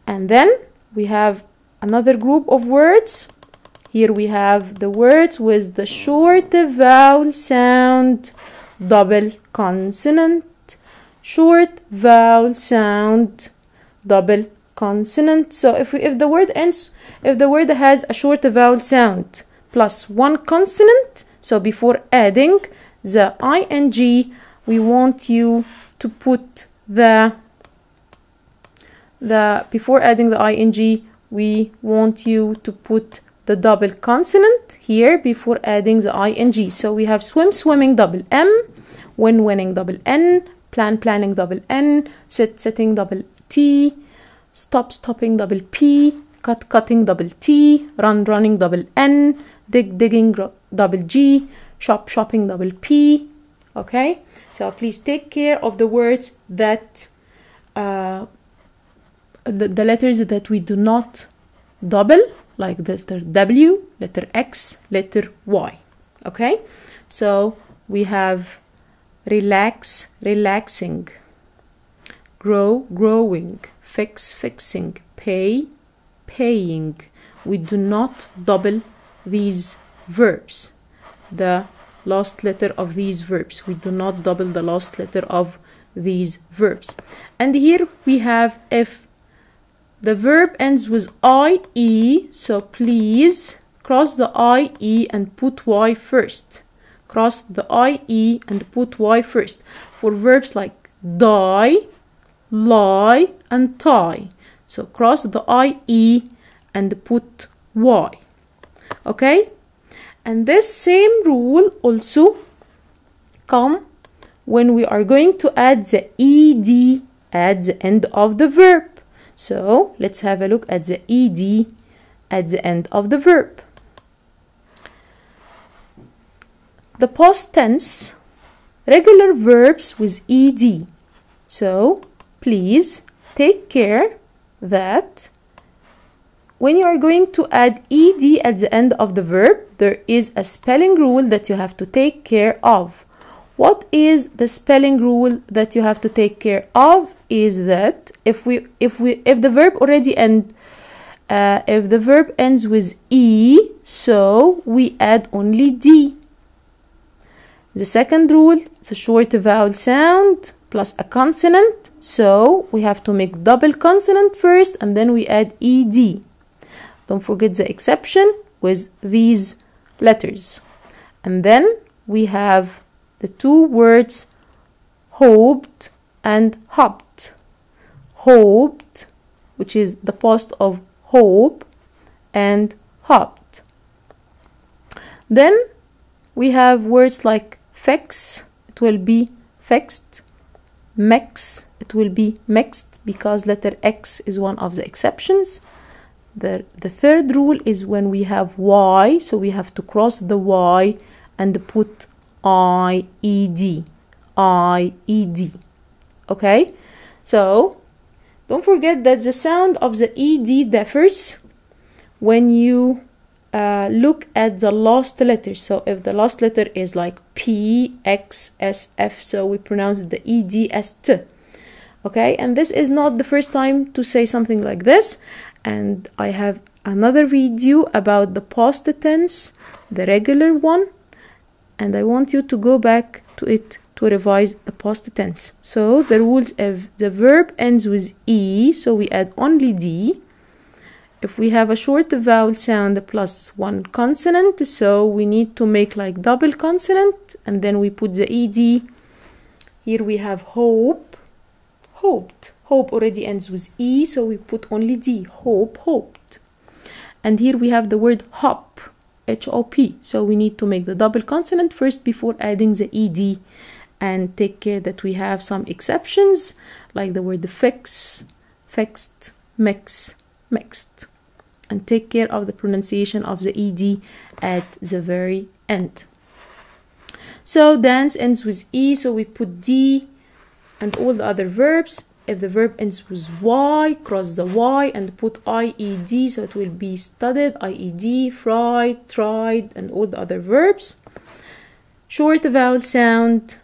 And then we have another group of words here we have the words with the short vowel sound, double consonant, short vowel sound, double consonant. So if we, if the word ends, if the word has a short vowel sound plus one consonant, so before adding the ing, we want you to put the the before adding the ing, we want you to put the double consonant here before adding the ing. So we have swim, swimming, double M, win, winning, double N, plan, planning, double N, sit, sitting, double T, stop, stopping, double P, cut, cutting, double T, run, running, double N, dig, digging, double G, shop, shopping, double P. Okay, so please take care of the words that uh, the, the letters that we do not double like letter W, letter X, letter Y. Okay, so we have relax, relaxing, grow, growing, fix, fixing, pay, paying, we do not double these verbs. The last letter of these verbs. We do not double the last letter of these verbs. And here we have if the verb ends with ie so please cross the ie and put y first. Cross the ie and put y first for verbs like die lie and tie. So cross the ie and put y. Okay? And this same rule also come when we are going to add the ed at the end of the verb so let's have a look at the ed at the end of the verb. The past tense regular verbs with ed. So please take care that when you are going to add ed at the end of the verb there is a spelling rule that you have to take care of. What is the spelling rule that you have to take care of is that if we if we if the verb already end uh, if the verb ends with e so we add only d the second rule is a short vowel sound plus a consonant so we have to make double consonant first and then we add ed don't forget the exception with these letters. And then we have the two words hoped and hopped. Hoped, which is the past of hope, and hopped. Then we have words like fix, it will be fixed, mex, it will be mixed because letter X is one of the exceptions. The, the third rule is when we have y, so we have to cross the y and put I-E-D. I-E-D. Okay? So, don't forget that the sound of the ED differs when you uh, look at the last letter. So if the last letter is like P, X, S, F, so we pronounce the ED as T. Okay, and this is not the first time to say something like this and I have another video about the past tense, the regular one, and I want you to go back to it to revise the past tense. So the rules if the verb ends with e, so we add only d. If we have a short vowel sound plus one consonant, so we need to make like double consonant and then we put the ed. Here we have hope, hoped Hope already ends with E, so we put only D. Hope, hoped. And here we have the word hop, H-O-P. So we need to make the double consonant first before adding the ED and take care that we have some exceptions like the word fix, fixed, mix, mixed. And take care of the pronunciation of the ED at the very end. So dance ends with E, so we put D and all the other verbs if the verb ends with y cross the y and put ied so it will be studied ied fried tried and all the other verbs short vowel sound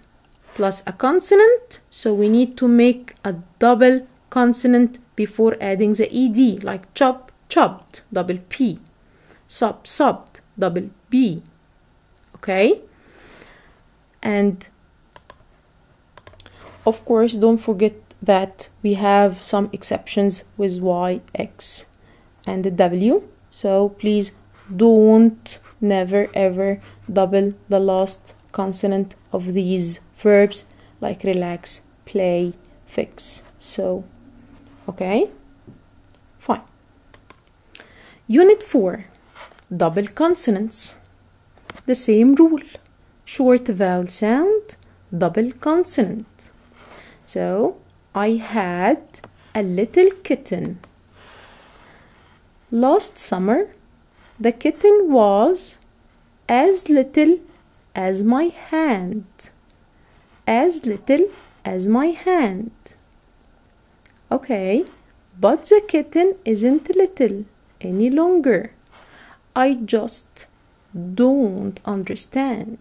plus a consonant. So we need to make a double consonant before adding the ed like chop chopped double p sub subbed double b okay? And of course don't forget that we have some exceptions with y, x, and the w. So please don't never ever double the last consonant of these verbs like relax, play, fix. So, okay, fine. Unit 4 Double consonants. The same rule. Short vowel sound, double consonant. So, I had a little kitten. Last summer, the kitten was as little as my hand. As little as my hand. Okay, but the kitten isn't little any longer. I just don't understand.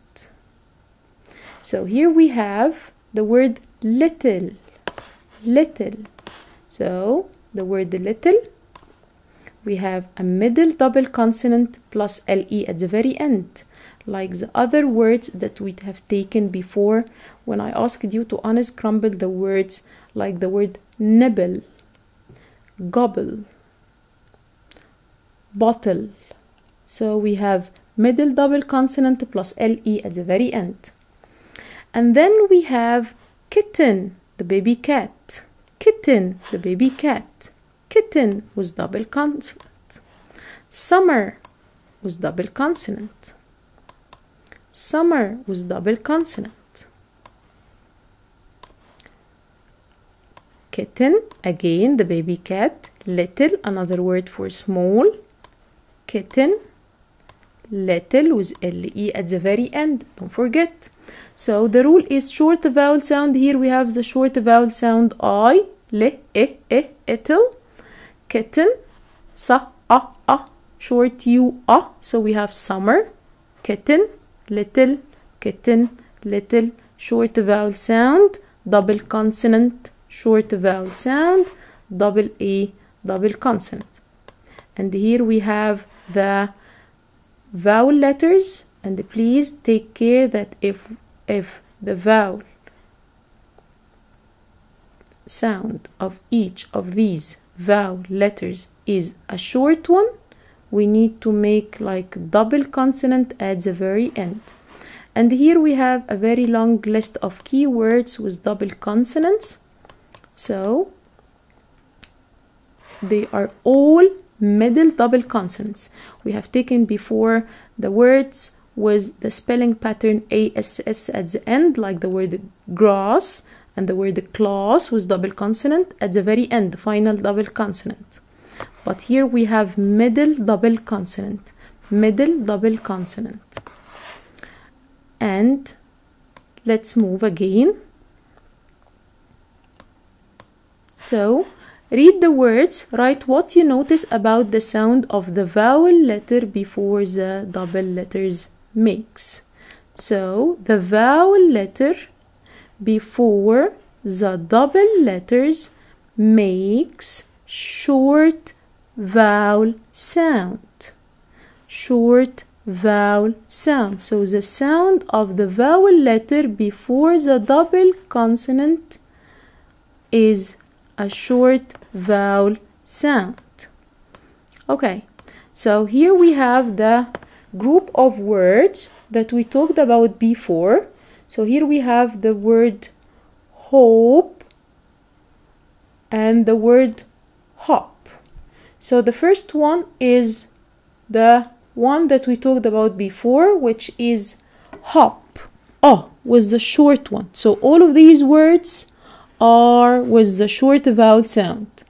So here we have the word little little. So the word little, we have a middle double consonant plus LE at the very end, like the other words that we have taken before when I asked you to unscramble the words like the word nibble, gobble, bottle. So we have middle double consonant plus LE at the very end. And then we have kitten, the baby cat. Kitten, the baby cat. Kitten was double consonant. Summer was double consonant. Summer was double consonant. Kitten, again the baby cat. Little, another word for small. Kitten, little with LE at the very end. Don't forget. So the rule is short vowel sound. Here we have the short vowel sound I, le, e, e, ettle. Kitten, sa, a, a. Short U, a. So we have summer. Kitten, little, kitten, little. Short vowel sound, double consonant, short vowel sound, double E, double consonant. And here we have the vowel letters and please take care that if if the vowel sound of each of these vowel letters is a short one we need to make like double consonant at the very end and here we have a very long list of keywords with double consonants so they are all middle double consonants we have taken before the words with the spelling pattern ASS at the end, like the word grass and the word class with double consonant at the very end, the final double consonant. But here we have middle double consonant, middle double consonant. And let's move again. So, read the words, write what you notice about the sound of the vowel letter before the double letters makes. So the vowel letter before the double letters makes short vowel sound. Short vowel sound. So the sound of the vowel letter before the double consonant is a short vowel sound. Okay, so here we have the group of words that we talked about before. So here we have the word hope and the word hop. So the first one is the one that we talked about before, which is hop. Oh, was the short one. So all of these words are with the short vowel sound.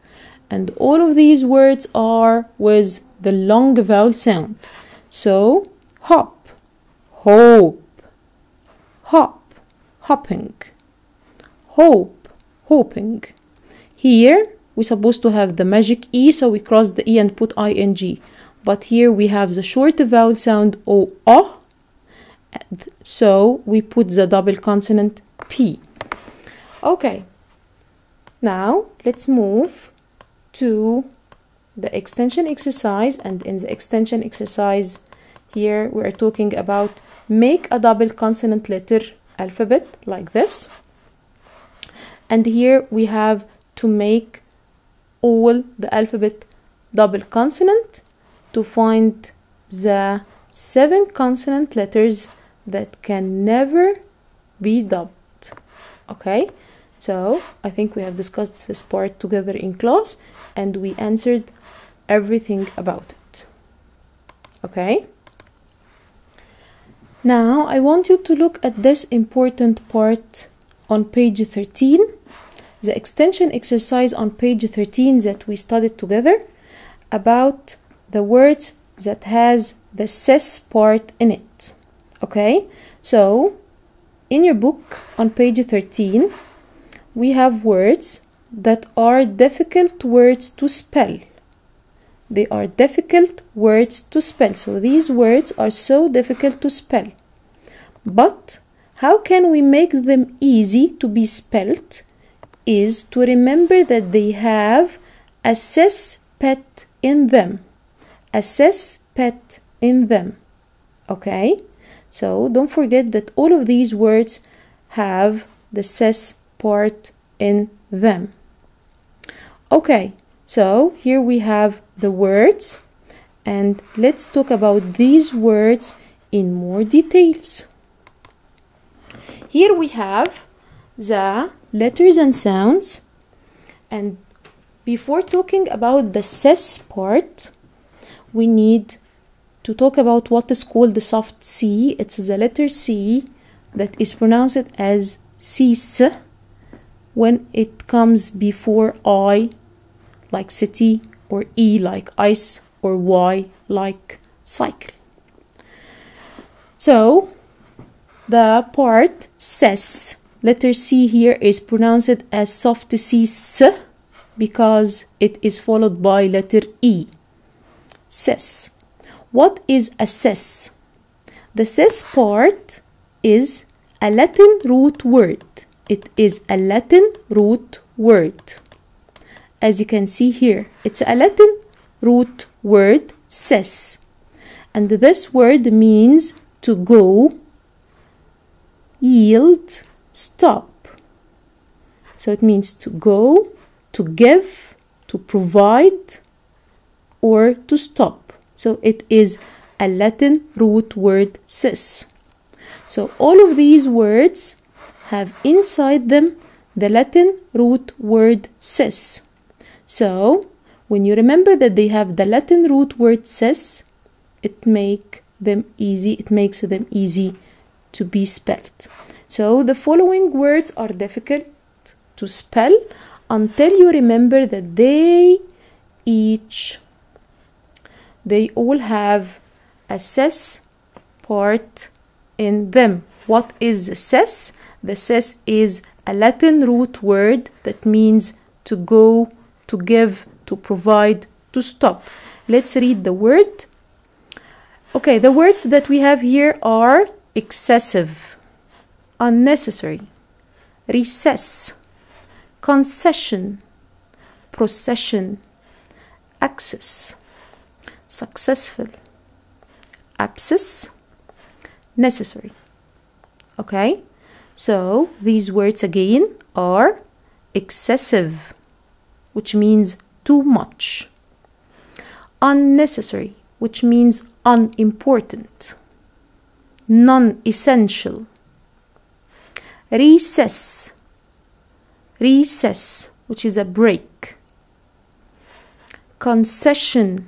And all of these words are with the long vowel sound. So, hop, hope, hop, hopping, hope, hoping. Here, we're supposed to have the magic E, so we cross the E and put ing. But here we have the short vowel sound O, O, so we put the double consonant P. Okay, now let's move to the extension exercise and in the extension exercise here we are talking about make a double consonant letter alphabet like this. And here we have to make all the alphabet double consonant to find the seven consonant letters that can never be doubled okay so i think we have discussed this part together in class and we answered everything about it. Okay? Now I want you to look at this important part on page 13 the extension exercise on page 13 that we studied together about the words that has the cess part in it. Okay? So in your book on page 13 we have words that are difficult words to spell they are difficult words to spell. So these words are so difficult to spell. But how can we make them easy to be spelt Is to remember that they have a cess pet in them. a cess pet in them. Okay? So don't forget that all of these words have the cess part in them. Okay, so here we have the words and let's talk about these words in more details. Here we have the letters and sounds and before talking about the cess part we need to talk about what is called the soft C. It's the letter C that is pronounced as cis when it comes before I like city or E like ice or Y like cycle. So the part cess letter C here is pronounced as soft C s because it is followed by letter E. Cess. What is a cess? The cess part is a Latin root word. It is a Latin root word. As you can see here, it's a Latin root word, cess. And this word means to go, yield, stop. So it means to go, to give, to provide, or to stop. So it is a Latin root word cess. So all of these words have inside them the Latin root word cess. So when you remember that they have the Latin root word cess, it make them easy, it makes them easy to be spelled. So the following words are difficult to spell until you remember that they each they all have a cess part in them. What is the cess? The cess is a Latin root word that means to go, to give, to provide, to stop. Let's read the word. Okay, the words that we have here are excessive, unnecessary, recess, concession, procession, access, successful, abscess, necessary. Okay, so these words again are excessive, which means too much, unnecessary, which means unimportant, non essential, recess, recess, which is a break, concession,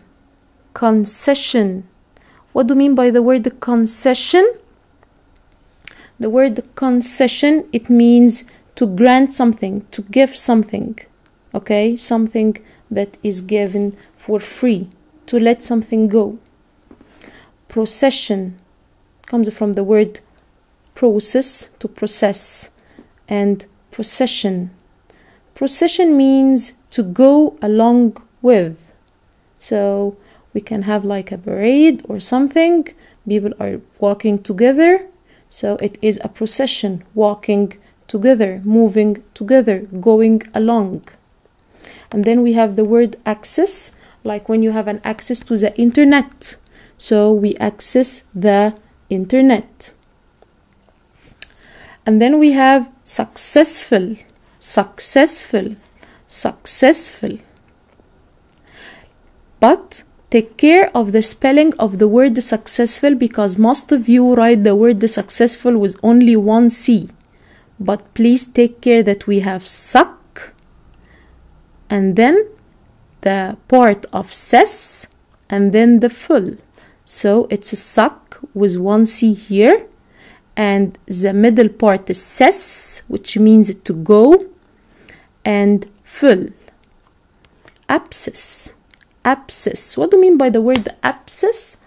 concession. What do you mean by the word concession? The word concession, it means to grant something, to give something, okay? Something that is given for free, to let something go. Procession comes from the word process, to process, and procession. Procession means to go along with. So we can have like a parade or something, people are walking together so it is a procession, walking together, moving together, going along. And then we have the word access, like when you have an access to the internet. So we access the internet. And then we have successful, successful, successful. But Take care of the spelling of the word successful because most of you write the word successful with only one C. But please take care that we have suck and then the part of cess and then the full. So it's a suck with one C here and the middle part is cess which means to go and full. Abscess abscess. What do you mean by the word abscess?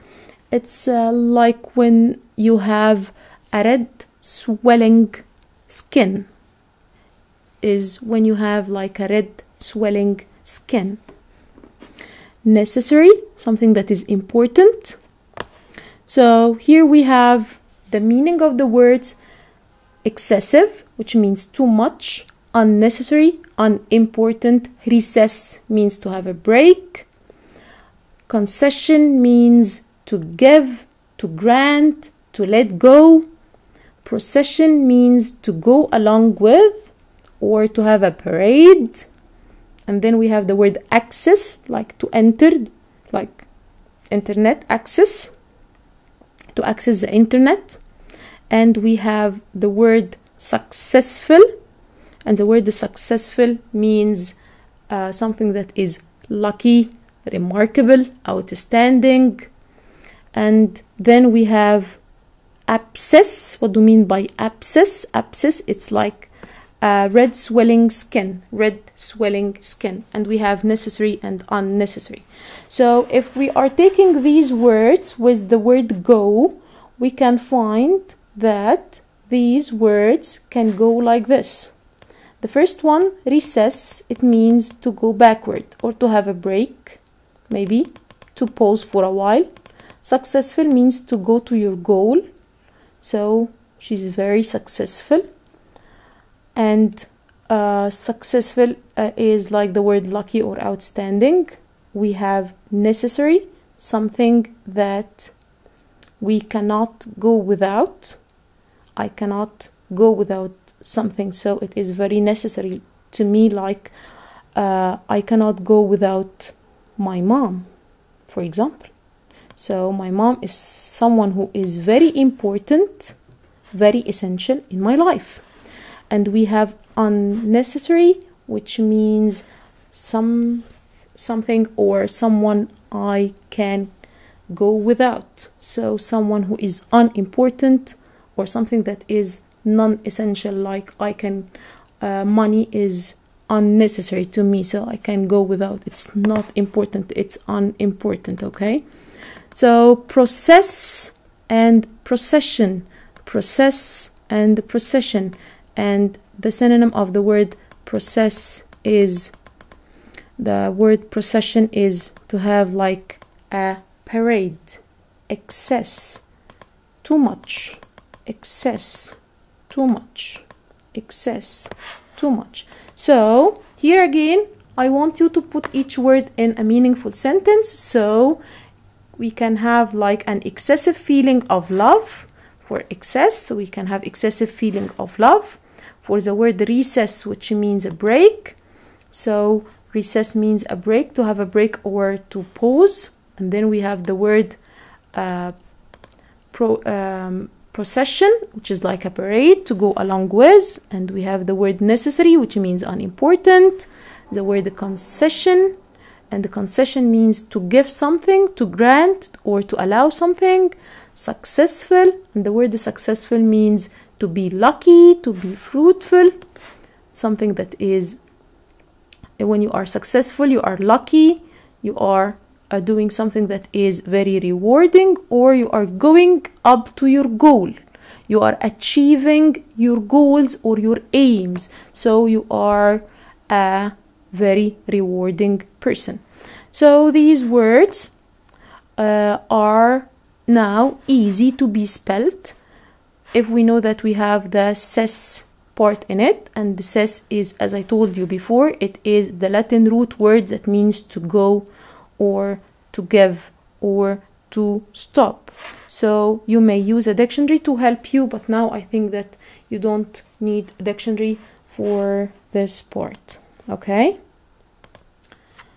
It's uh, like when you have a red swelling skin is when you have like a red swelling skin. Necessary, something that is important. So here we have the meaning of the words excessive, which means too much, unnecessary, unimportant, recess means to have a break, concession means to give to grant to let go. Procession means to go along with or to have a parade. And then we have the word access like to enter like internet access to access the internet. And we have the word successful. And the word successful means uh, something that is lucky remarkable outstanding. And then we have abscess. What do you mean by abscess? Abscess it's like uh, red swelling skin red swelling skin. And we have necessary and unnecessary. So if we are taking these words with the word go we can find that these words can go like this. The first one recess it means to go backward or to have a break maybe to pause for a while. Successful means to go to your goal. So she's very successful. And uh, successful uh, is like the word lucky or outstanding. We have necessary something that we cannot go without. I cannot go without something so it is very necessary to me like uh, i cannot go without my mom for example. So my mom is someone who is very important very essential in my life. And we have unnecessary which means some something or someone i can go without. So someone who is unimportant or something that is non-essential like i can uh, money is unnecessary to me so i can go without. It's not important. It's unimportant okay? So process and procession. Process and procession. And the synonym of the word process is the word procession is to have like a parade. Excess. Too much. Excess. Too much. Excess. Too much so here again i want you to put each word in a meaningful sentence so we can have like an excessive feeling of love. For excess so we can have excessive feeling of love. For the word recess which means a break. So recess means a break to have a break or to pause. And then we have the word uh, pro, um, procession which is like a parade to go along with. And we have the word necessary which means unimportant the word concession. And the concession means to give something to grant or to allow something successful. And the word successful means to be lucky to be fruitful something that is when you are successful you are lucky you are uh, doing something that is very rewarding or you are going up to your goal. You are achieving your goals or your aims. So you are a very rewarding person. So these words uh, are now easy to be spelled if we know that we have the cess part in it and the cess is as i told you before it is the latin root word that means to go or to give or to stop. So you may use a dictionary to help you but now i think that you don't need a dictionary for this part okay?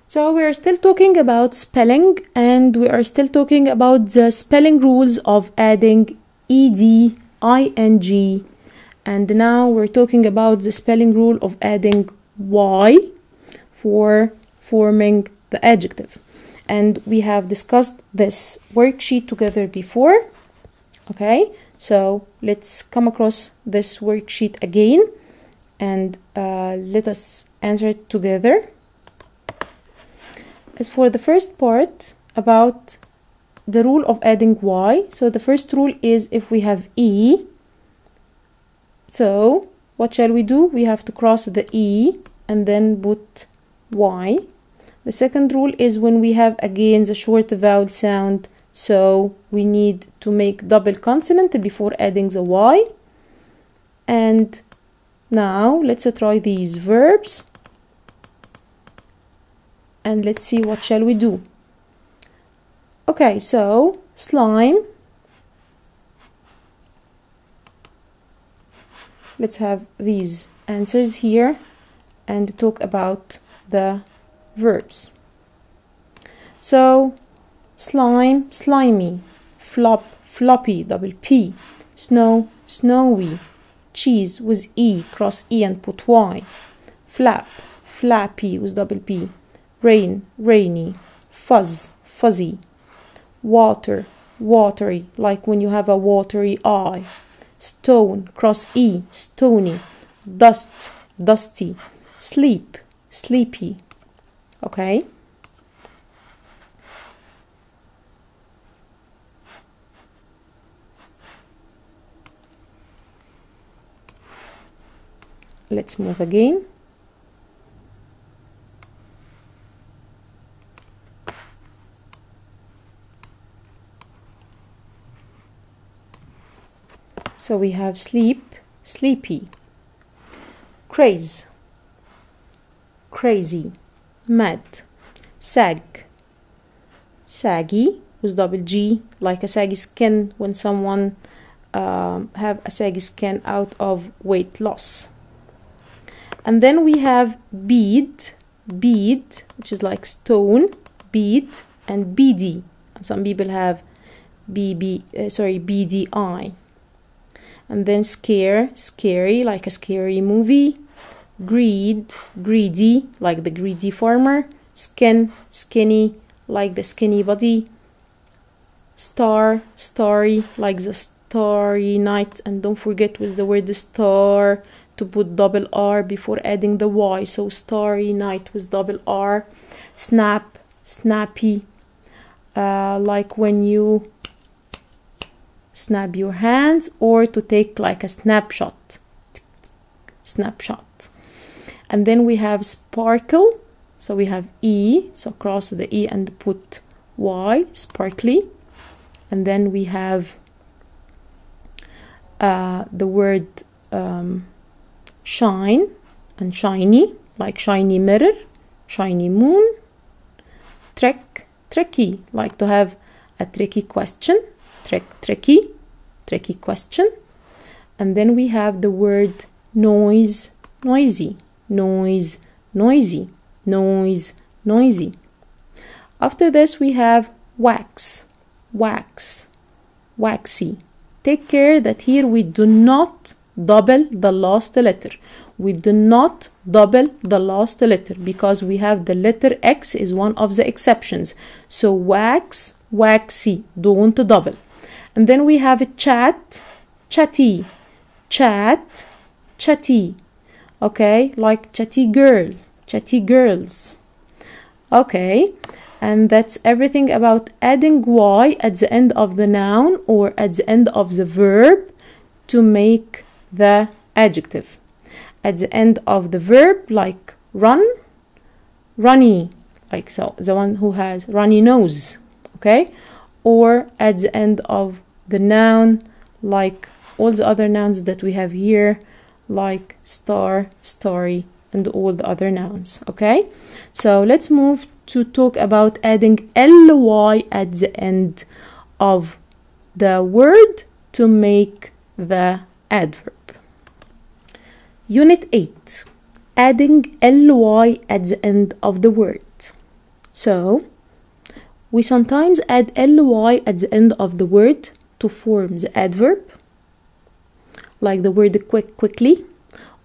So we are still talking about spelling and we are still talking about the spelling rules of adding ed ing and now we're talking about the spelling rule of adding y for forming the adjective and we have discussed this worksheet together before okay? So let's come across this worksheet again and uh, let us answer it together. As for the first part about the rule of adding y so the first rule is if we have e so what shall we do? We have to cross the e and then put y the second rule is when we have again the short vowel sound so we need to make double consonant before adding the y. And now let's try these verbs. And let's see what shall we do. Okay, so slime. Let's have these answers here and talk about the verbs. So, slime, slimy, flop, floppy, double P, snow, snowy, cheese with E, cross E and put Y, flap, flappy with double P, rain, rainy, fuzz, fuzzy, water, watery, like when you have a watery eye, stone, cross E, stony, dust, dusty, sleep, sleepy. Okay? Let's move again. So we have sleep, sleepy, craze, crazy, mad, sag, saggy with double G, like a saggy skin when someone um, have a saggy skin out of weight loss. And then we have bead, bead, which is like stone, bead, and beady. Some people have BB, uh, sorry, BDI and then scare scary like a scary movie greed greedy like the greedy farmer skin skinny like the skinny body star starry like the starry night and don't forget with the word star to put double r before adding the y so starry night with double r snap snappy uh, like when you snap your hands or to take like a snapshot snapshot and then we have sparkle. So we have e so cross the e and put y sparkly. And then we have uh, the word um, shine and shiny like shiny mirror shiny moon. Trick tricky like to have a tricky question. Trick, tricky, tricky question. And then we have the word noise, noisy, noise, noisy, noise, noisy. After this, we have wax, wax, waxy. Take care that here we do not double the last letter. We do not double the last letter because we have the letter X is one of the exceptions. So wax, waxy, don't double. And then we have a chat, chatty, chat, chatty. Okay, like chatty girl, chatty girls. Okay, and that's everything about adding y at the end of the noun or at the end of the verb to make the adjective. At the end of the verb, like run, runny, like so, the one who has runny nose, okay? Or at the end of the noun like all the other nouns that we have here like star story and all the other nouns okay? So let's move to talk about adding ly at the end of the word to make the adverb. Unit 8 adding ly at the end of the word. So we sometimes add ly at the end of the word to form the adverb, like the word quick, quickly,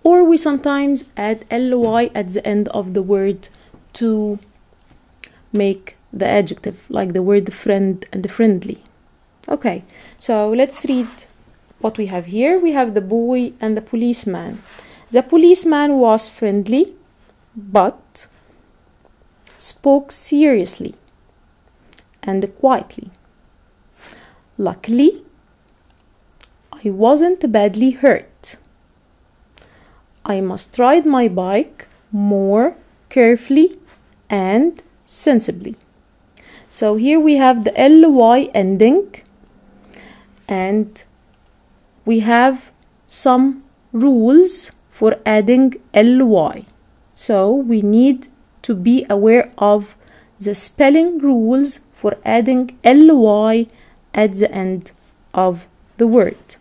or we sometimes add ly at the end of the word to make the adjective, like the word friend and friendly. Okay, so let's read what we have here. We have the boy and the policeman. The policeman was friendly, but spoke seriously and quietly. Luckily, I wasn't badly hurt. I must ride my bike more carefully and sensibly. So here we have the ly ending and we have some rules for adding ly. So we need to be aware of the spelling rules for adding ly at the end of the word.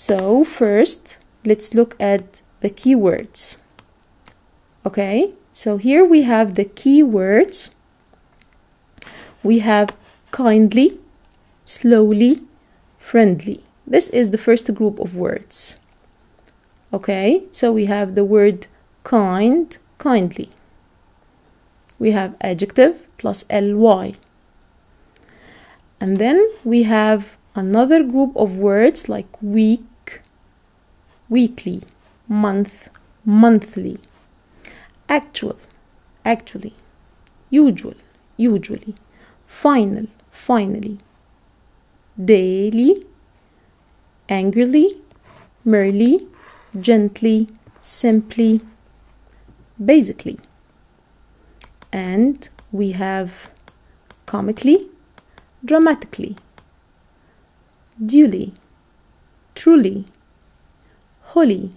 So first, let's look at the keywords. Okay, so here we have the keywords. We have kindly, slowly, friendly. This is the first group of words. Okay, so we have the word kind, kindly. We have adjective plus ly. And then we have another group of words like week, weekly, month, monthly, actual, actually, usual, usually, final, finally, daily, angrily, merely, gently, simply, basically. And we have comically, dramatically, duly, truly, wholly.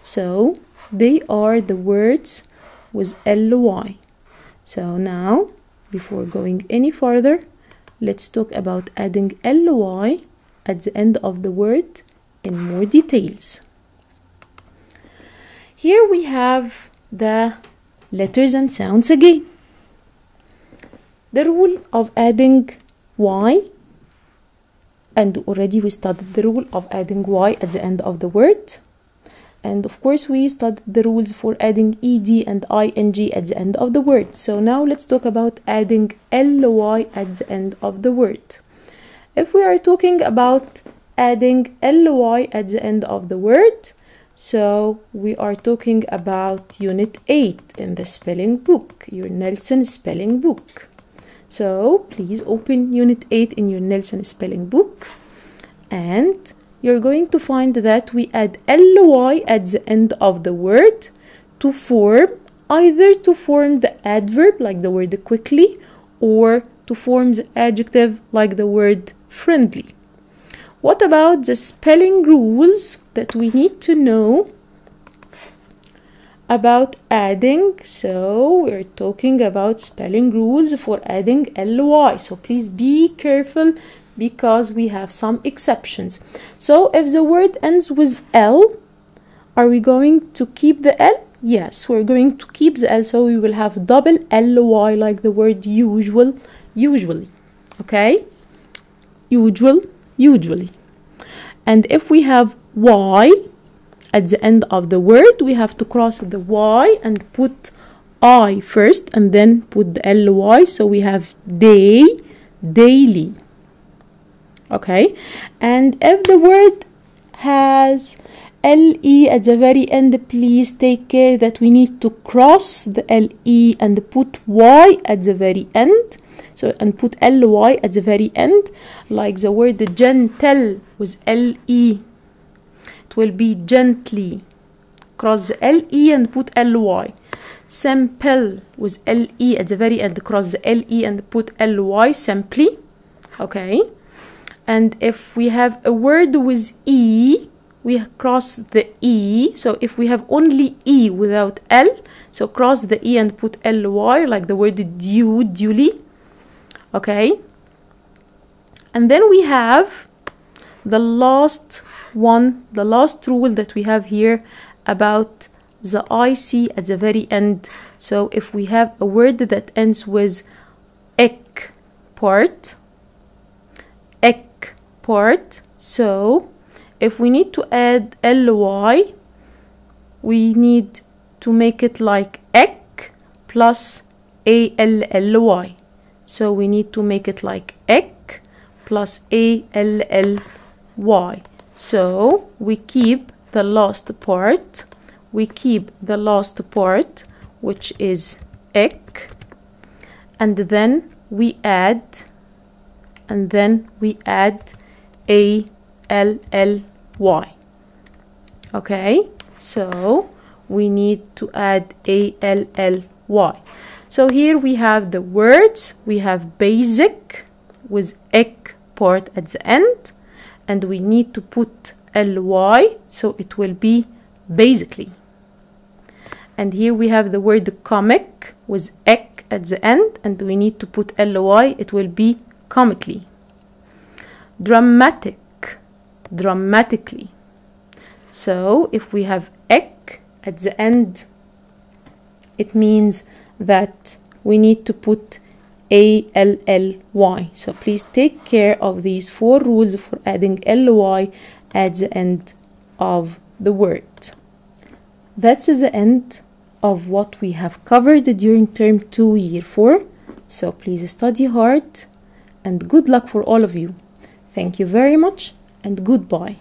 So they are the words with ly. So now, before going any further, let's talk about adding ly at the end of the word in more details. Here we have the letters and sounds again. The rule of adding y, and already we studied the rule of adding y at the end of the word. And of course, we studied the rules for adding ed and ing at the end of the word. So now let's talk about adding ly at the end of the word. If we are talking about adding ly at the end of the word, so we are talking about unit 8 in the spelling book, your Nelson spelling book. So please open unit 8 in your Nelson spelling book and you're going to find that we add ly at the end of the word to form either to form the adverb like the word quickly or to form the adjective like the word friendly. What about the spelling rules that we need to know about adding? So we're talking about spelling rules for adding ly. So please be careful because we have some exceptions. So if the word ends with l, are we going to keep the l? Yes, we're going to keep the l. So we will have double ly like the word usual, usually. Okay? Usual, usually. And if we have y at the end of the word, we have to cross the y and put i first and then put the ly. So we have day, daily. Okay? And if the word has le at the very end, please take care that we need to cross the le and put y at the very end so and put ly at the very end like the word gentle with le will be gently. Cross the le and put ly simple with le at the very end. Cross the le and put ly simply. Okay. And if we have a word with e we cross the e. So if we have only e without l so cross the e and put ly like the word due duly okay. And then we have the last one the last rule that we have here about the IC at the very end so if we have a word that ends with ek part ek part so if we need to add ly we need to make it like ek plus ally so we need to make it like ek plus a-l-l-y. So we keep the last part. We keep the last part, which is ek. And then we add, and then we add a-l-l-y. Okay, so we need to add a-l-l-y. So here we have the words, we have basic with ek part at the end, and we need to put ly, so it will be basically. And here we have the word comic with ek at the end and we need to put ly it will be comically. Dramatic. Dramatically. So if we have ek at the end it means that we need to put a l l y. So please take care of these four rules for adding ly at the end of the word. That's the end of what we have covered during term 2 year 4 so please study hard and good luck for all of you. Thank you very much and goodbye